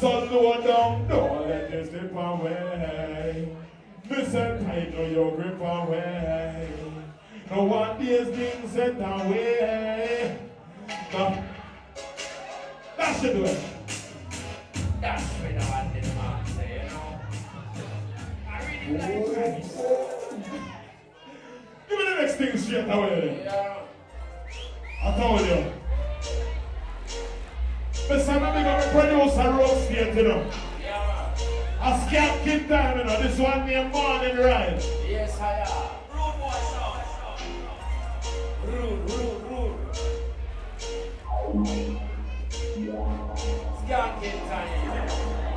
Speaker 7: So slow down, don't let it slip away. Listen tight to your grip away. No one these things set away. No. That should do it.
Speaker 6: That's what I want this man say, you know. I really like it.
Speaker 7: Give me the next thing straight away.
Speaker 6: Yeah.
Speaker 7: I told you. Mr. Let me go to producer roast here, you know.
Speaker 6: Yeah, man.
Speaker 7: A scam kid time, you know. This one named Morning Ride.
Speaker 6: Yes, I am. Rude boy, Rude, rude, rude. Skanking time.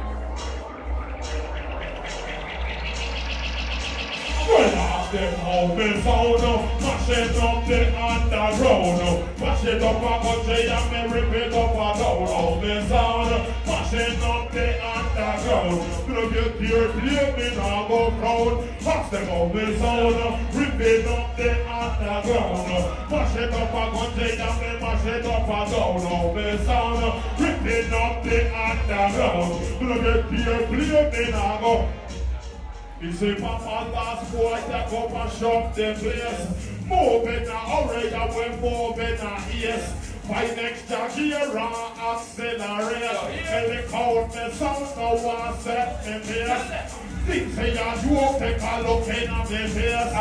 Speaker 7: Well, off them open sound, mash it up the underground, mash it up a country and me rip it up a town. Open sound, mash it up the underground. Look at your play, me now go proud. Mash them open sound, rip it up the underground, mash it up a country and me mash it up a town. Open sound, rip it up the underground. Look at your play, me now go. You say Papa last boy take up and shop the place. More better already when more better yes. Fight next Jackie around accelerate. Helicopter sound oh, no one set me pace. Things say you joke, take a look in at the face.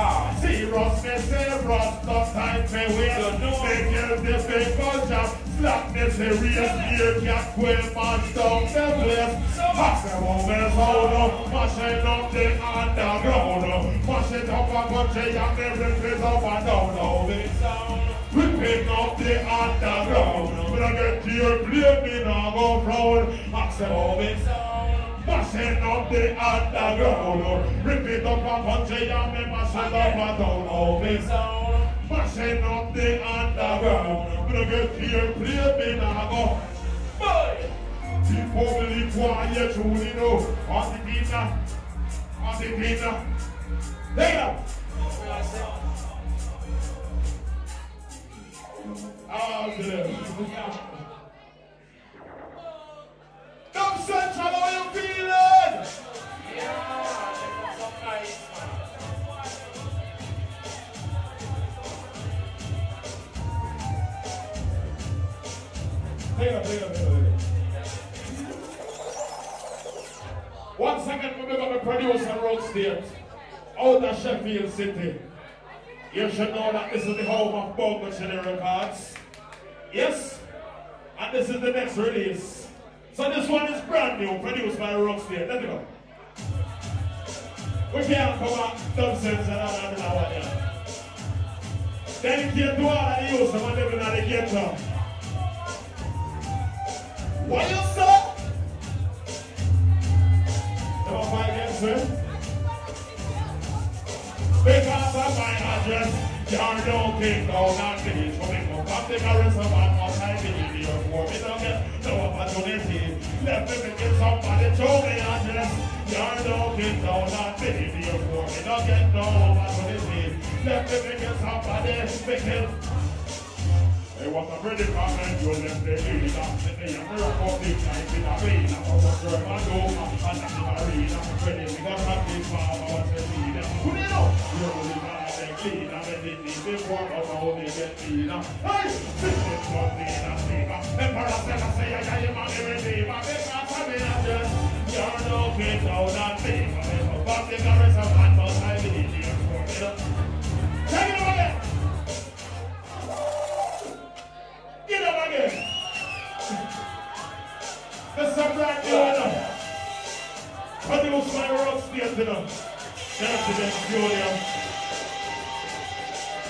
Speaker 7: Serious me serious, no time to waste. Make you this big culture, slap me serious. Here cat quail man down the place. Pass them over sound, mash it up the underground. Mash it up a country and me rip it up and down. Now the sound. Ripping up the underground. When I get to your me now go proud. Max them over sound. Up the underground. Rip it up a country and me mash it up. Over sound. Mashing up the underground. When I get to your me now go. Boy! People believe quiet, truly know. On the pizza. On the pizza. There! Oh, how you feeling? Got my producer Rock State out of Sheffield City. You should know that this is the home of Chili Records. Yes? And this is the next release. So this one is brand new, produced by Rockstate. Let me go. We can't come out dumb sense and all that all that. Dedicate to all of the youth and living in the ghetto. What you say? Never fight against me. Because of my address, John don't kick down and finish for me. Come back the I for me to get no opportunity. Let me make it somebody show me address. John don't kick down and finish you for me to get no opportunity. Let me make it somebody make it. What a pretty comment you left the leader. Let me have a rock of the night in arena. Oh, what you're a dome and in arena. When you got a big farmer, what's the leader? Who do you know? You're gonna take leader. When they need the form of how they get leader. Hey, this is what leader fever. Emperor said I say I got him redeemer. Because I'm in a just. You're no kid out and fever. But the caress of man must I believe you. Take it away. Get up again. State, you know. President Julia.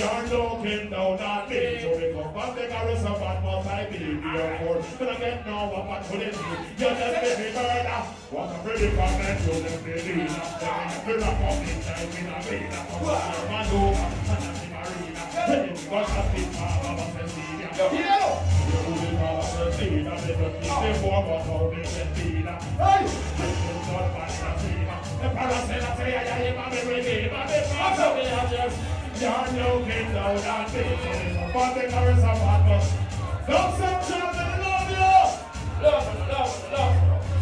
Speaker 7: You're joking, no, not me. So we come back, the carry some what must I be. Therefore, but I get no opportunity. You're just a murder. What a pretty comment, you're just a leader. You're a fucking child in a arena. You're a man over, and I'm in arena. You've got a big power, but I'm a leader. Hey! John no came down and paid for the chorus of Don't stop, John, love you!
Speaker 6: Love, love, love.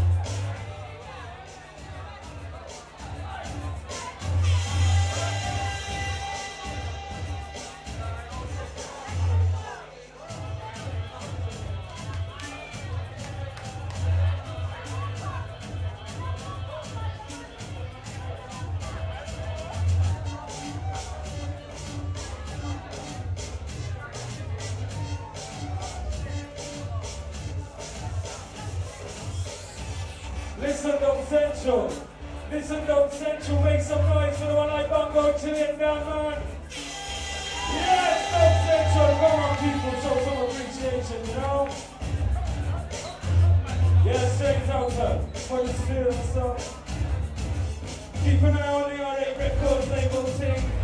Speaker 8: Listen, Dubcentral. Listen, Dubcentral. Make some noise for the one I Bongo chilling down, man. Yes, Don Central. Come on, people. Show some appreciation, you know? Yes, check it out. For the steel and stuff. Keep an eye on the RA Records label team.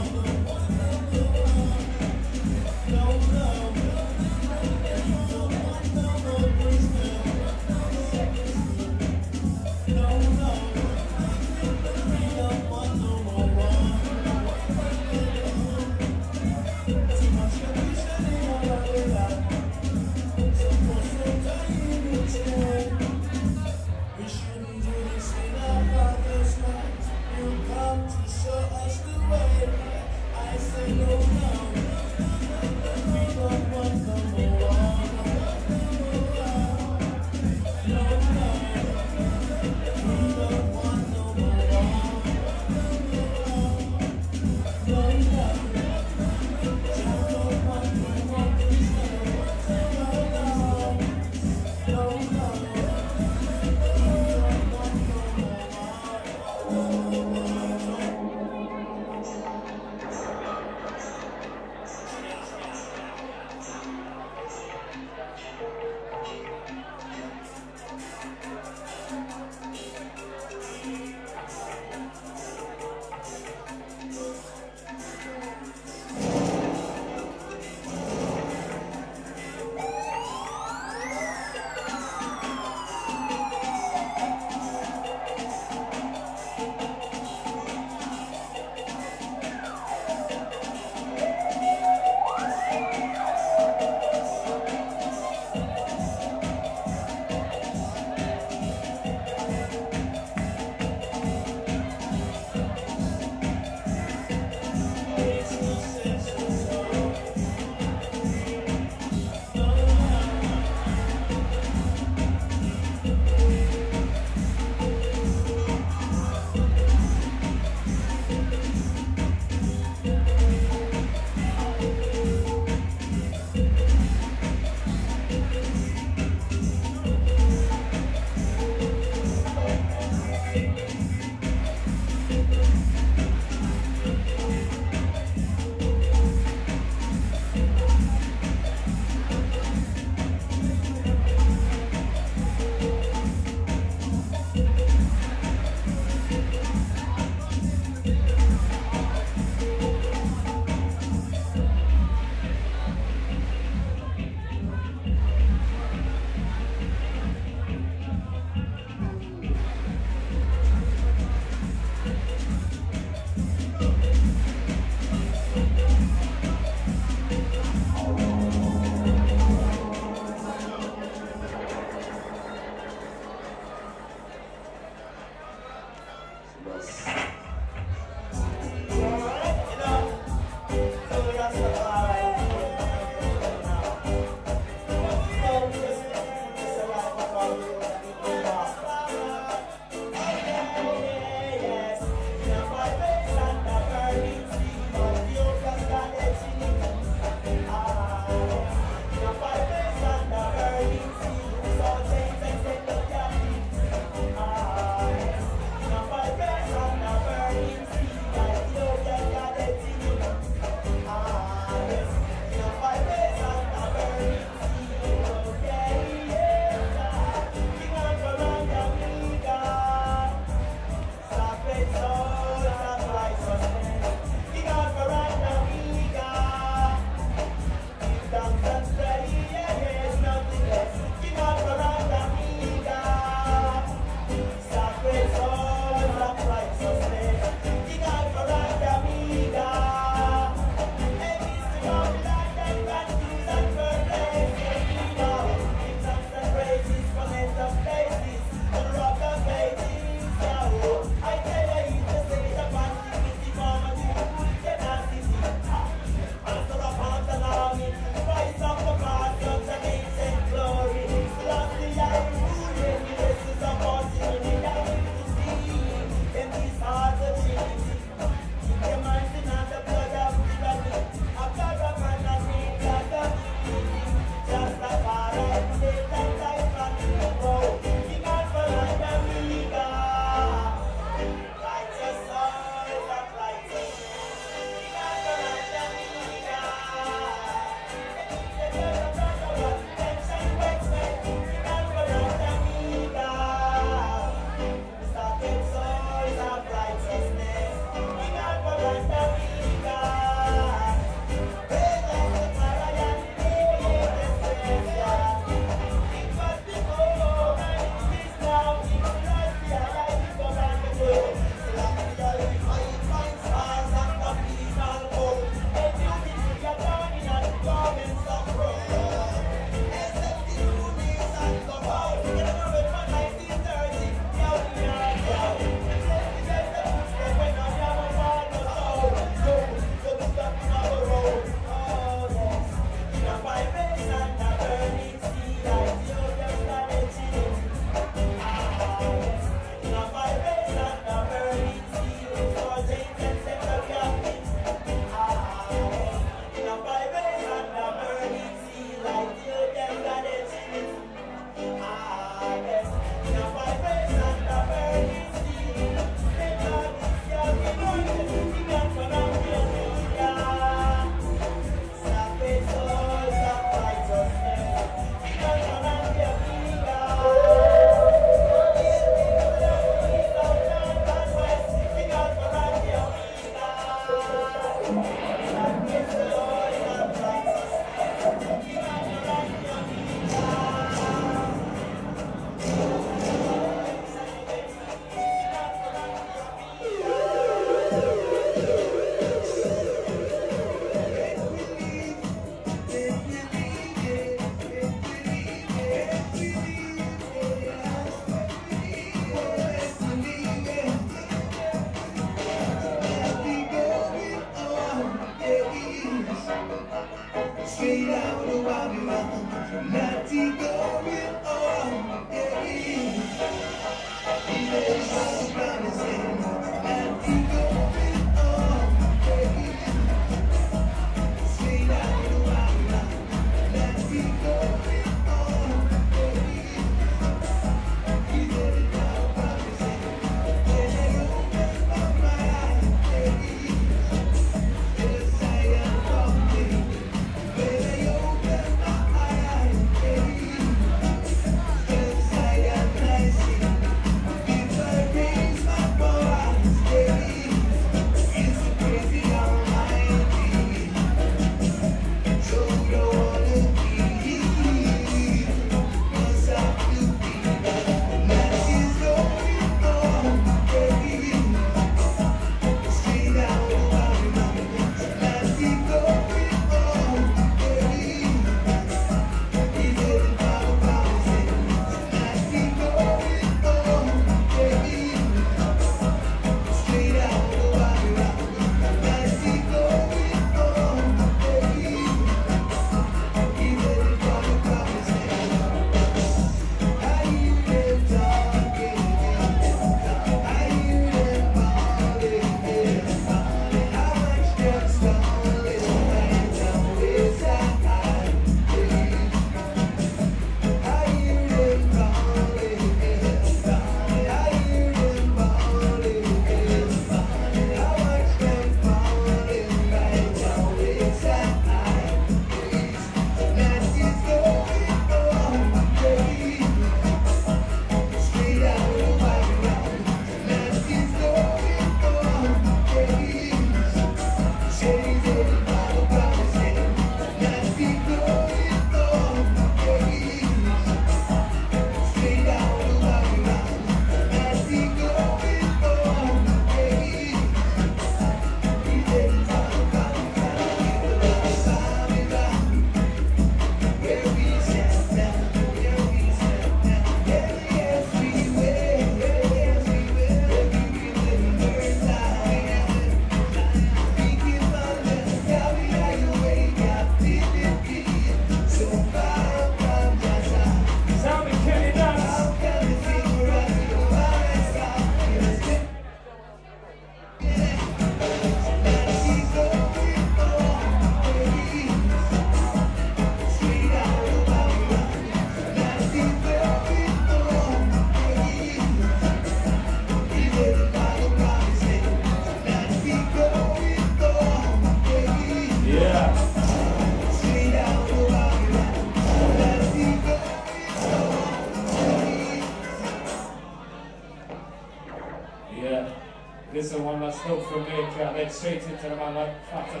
Speaker 8: got made straight into the
Speaker 9: man like Fatta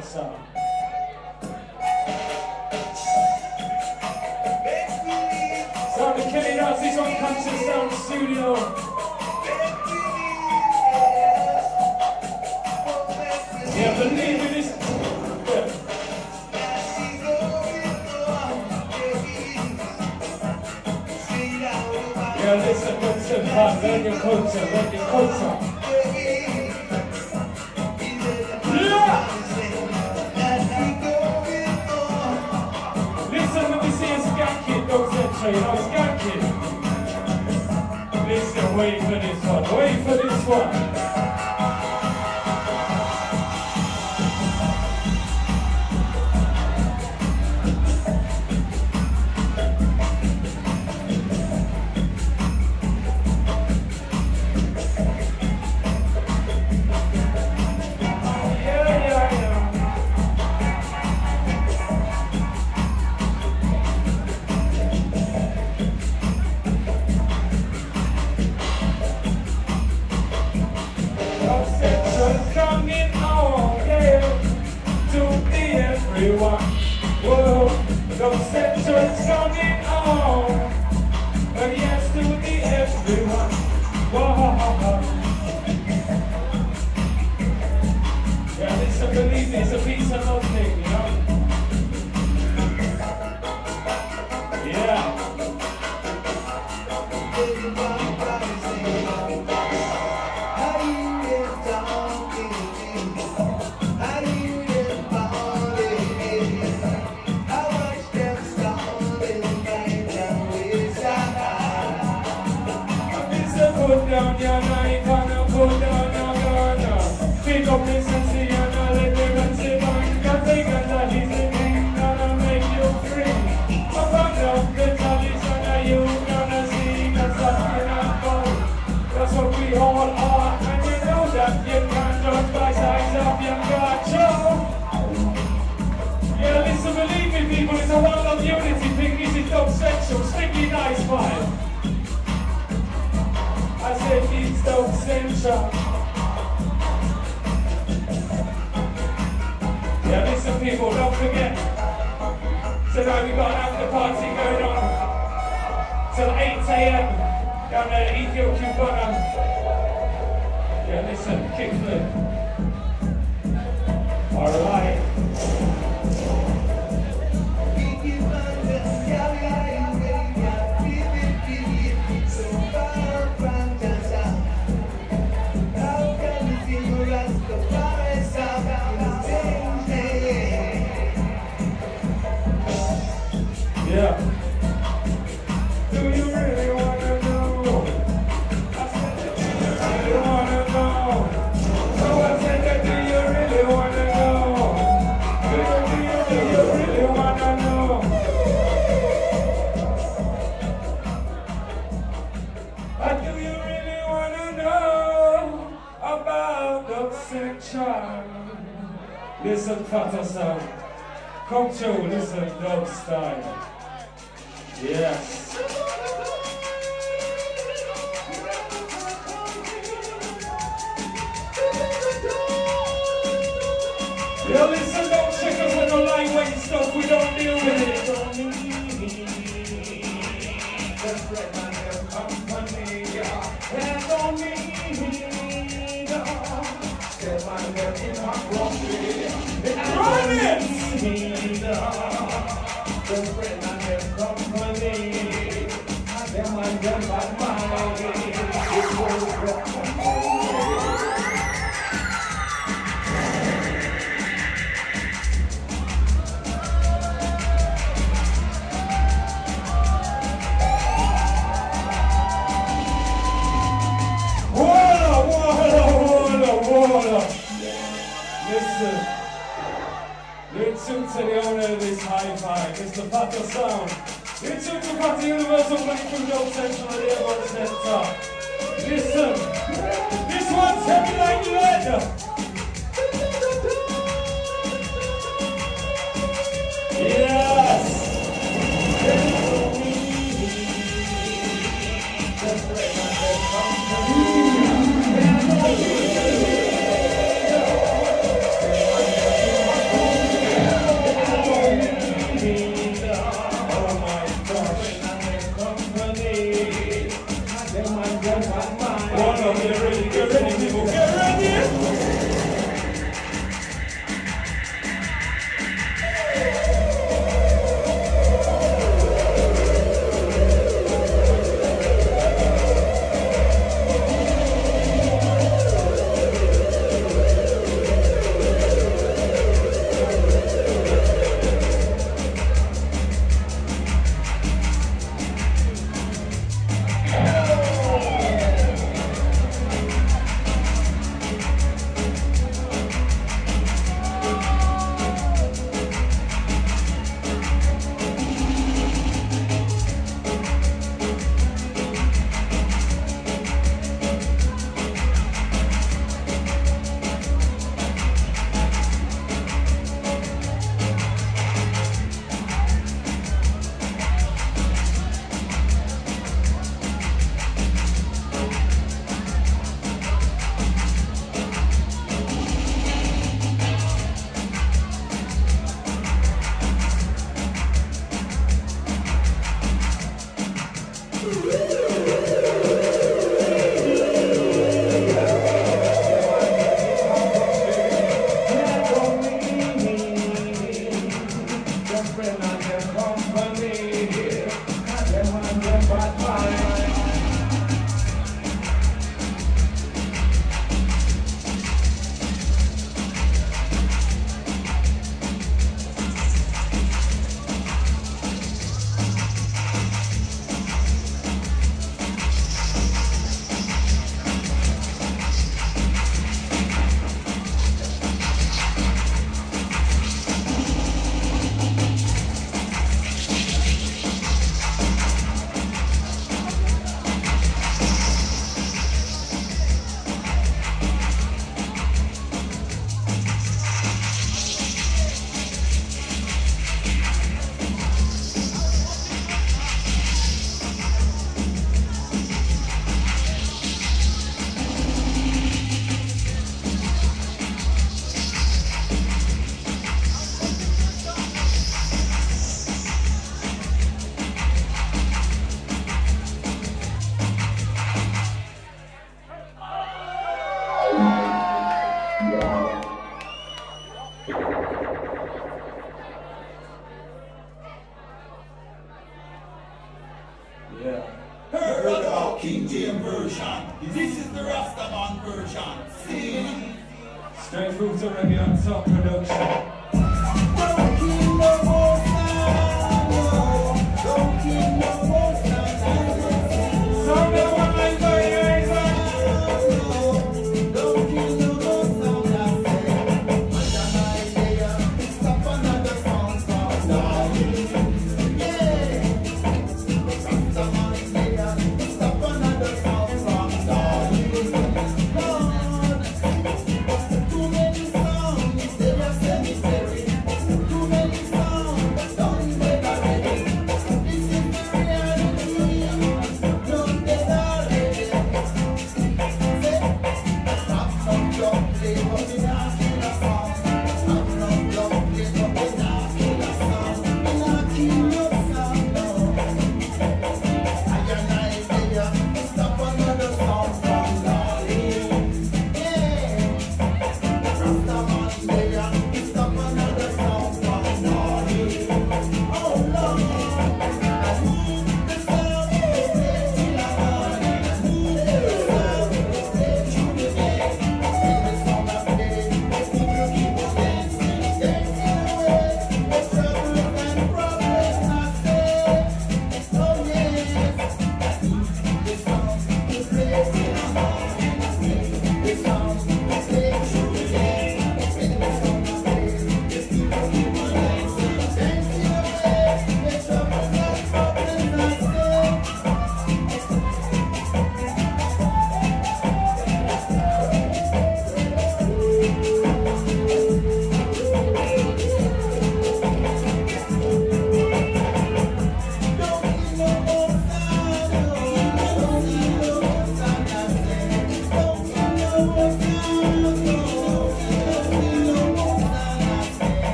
Speaker 9: promozione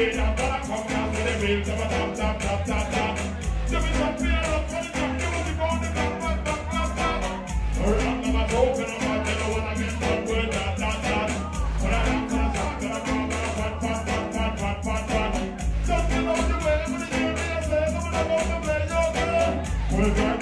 Speaker 9: play Now gonna come down to the up, I'm I wanna get I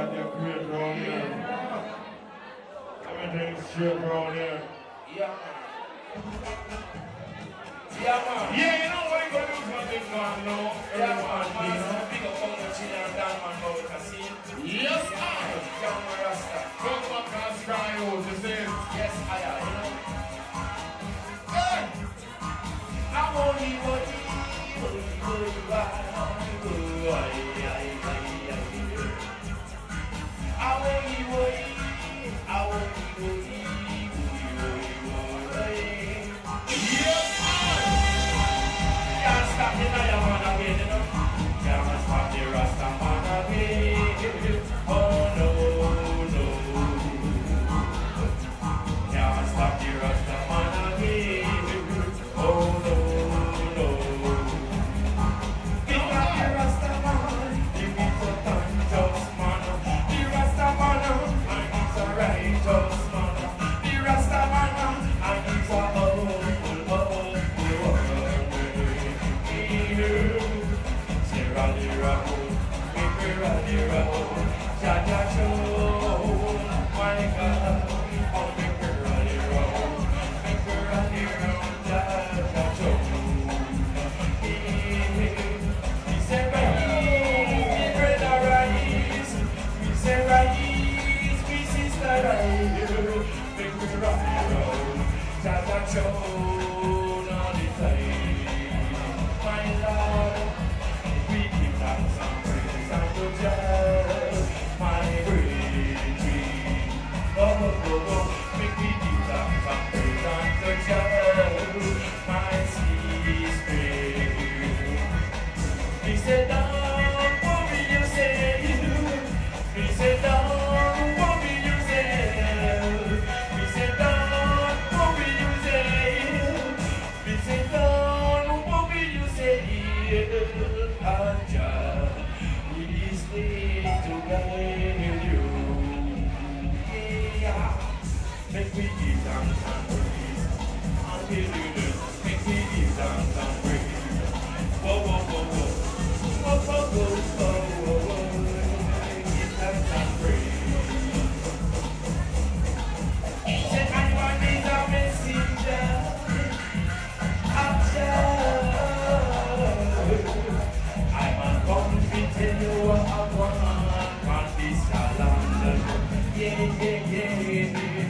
Speaker 9: got their career drawn in. Everything's still drawn in.
Speaker 8: Yeah. Yeah, man. Yeah, you know what you're going to
Speaker 3: do is
Speaker 7: going
Speaker 6: to
Speaker 10: make
Speaker 7: God man, man,
Speaker 6: you know.
Speaker 7: big up on the chin and down, man, go to the.
Speaker 6: Yes,
Speaker 7: man.
Speaker 6: yeah man,
Speaker 7: Rasta. Come on, back and style this
Speaker 11: Stop it, I
Speaker 7: don't wanna Joe. Take you.
Speaker 6: Whoa, whoa, whoa, whoa. Whoa, whoa, whoa, whoa, I'm you Yeah, yeah, yeah, yeah.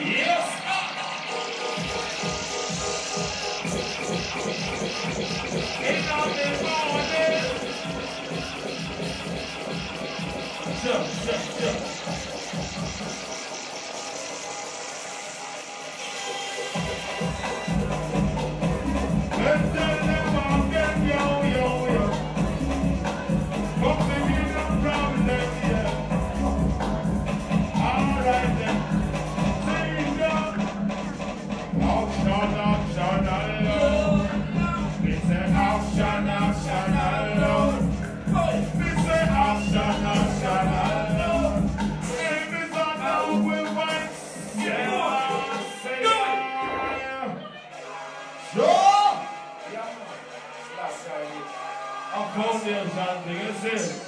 Speaker 7: Yeah,
Speaker 6: yeah,
Speaker 12: yeah.
Speaker 6: Brazil.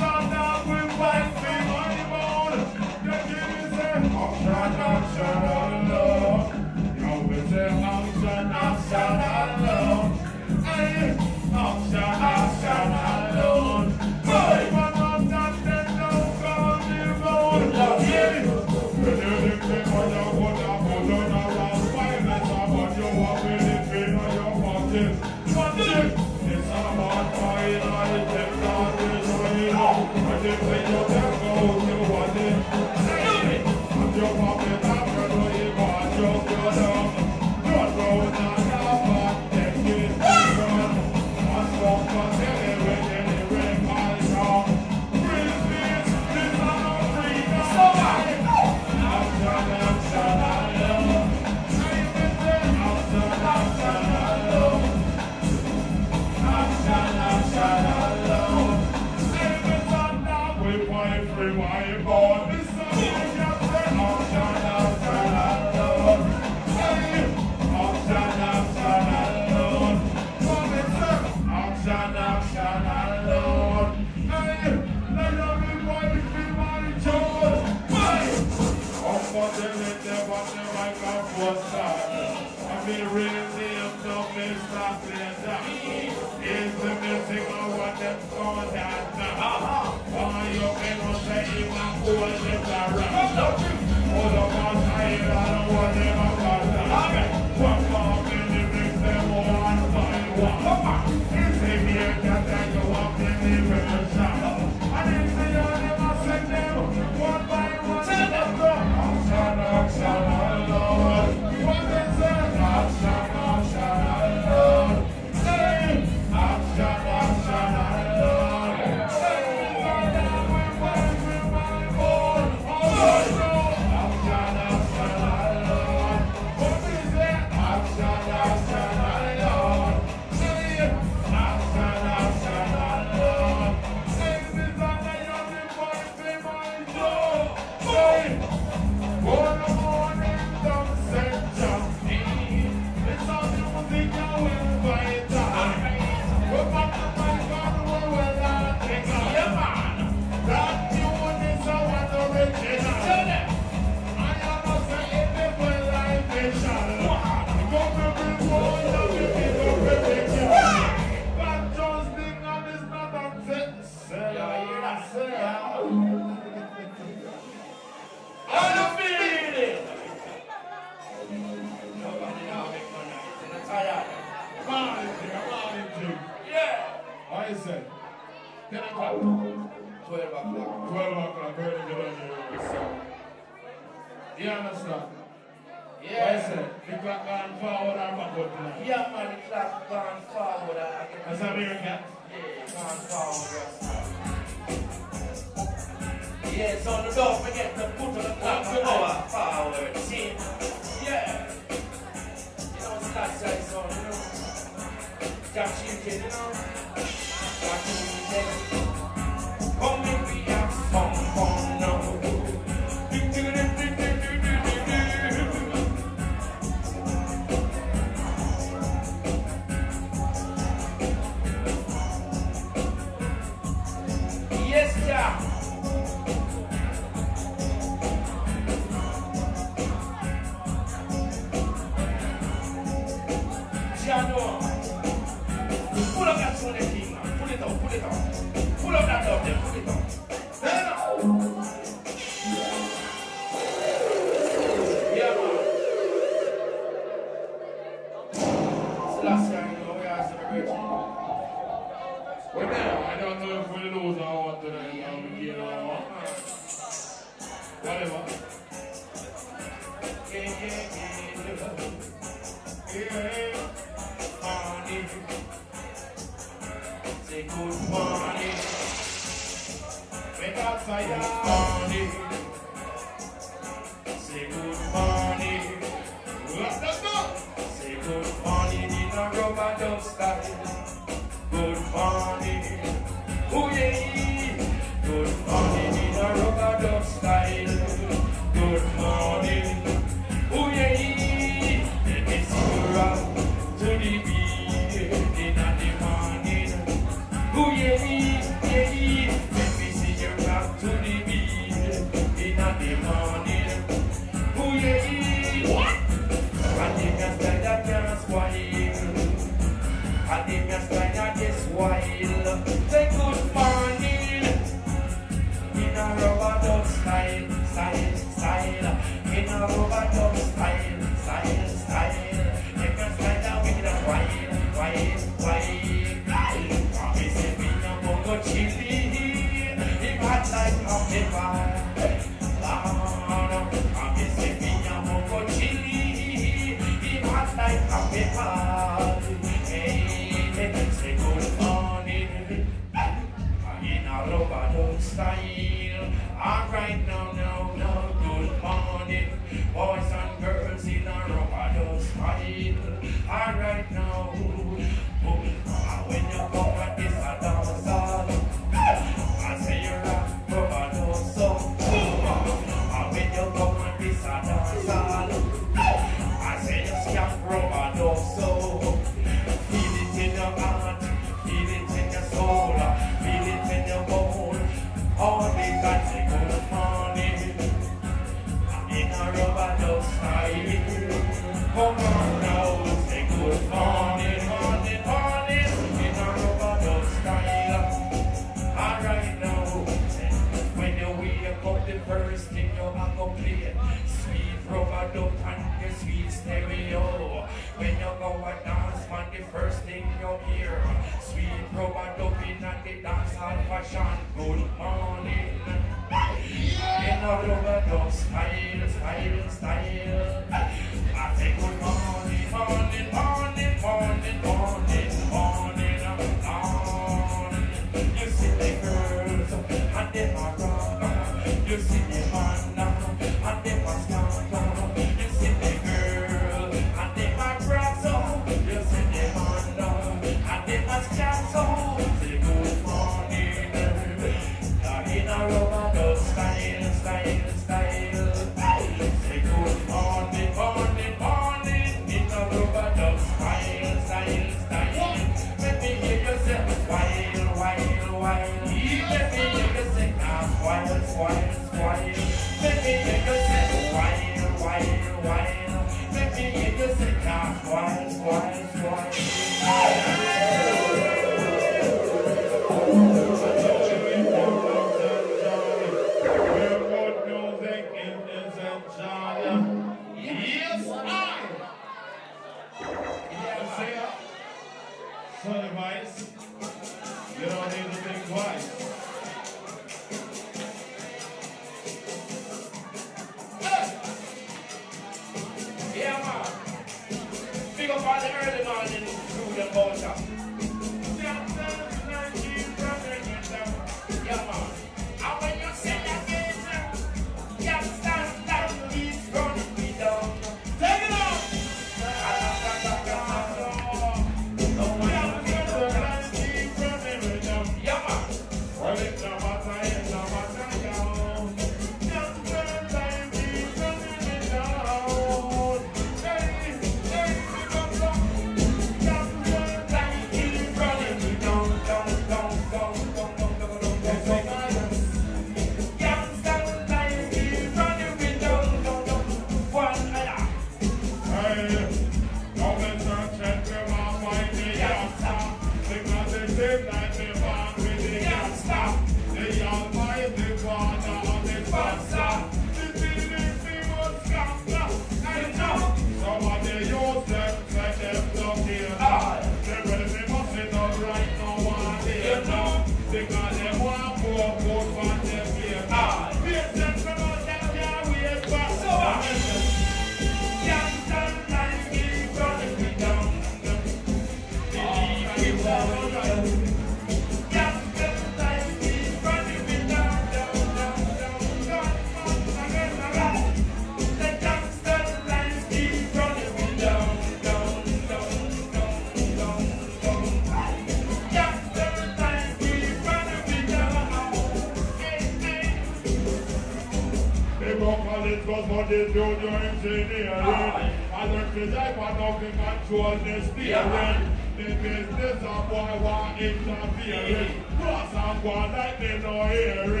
Speaker 6: the
Speaker 12: junior engineering. And the present part of the
Speaker 7: control the steering. The business of why we're interfering. Cross and go like they no hearing.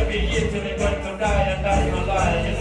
Speaker 7: to be
Speaker 8: eaten, you're going to
Speaker 6: die
Speaker 13: and I'm
Speaker 6: alive.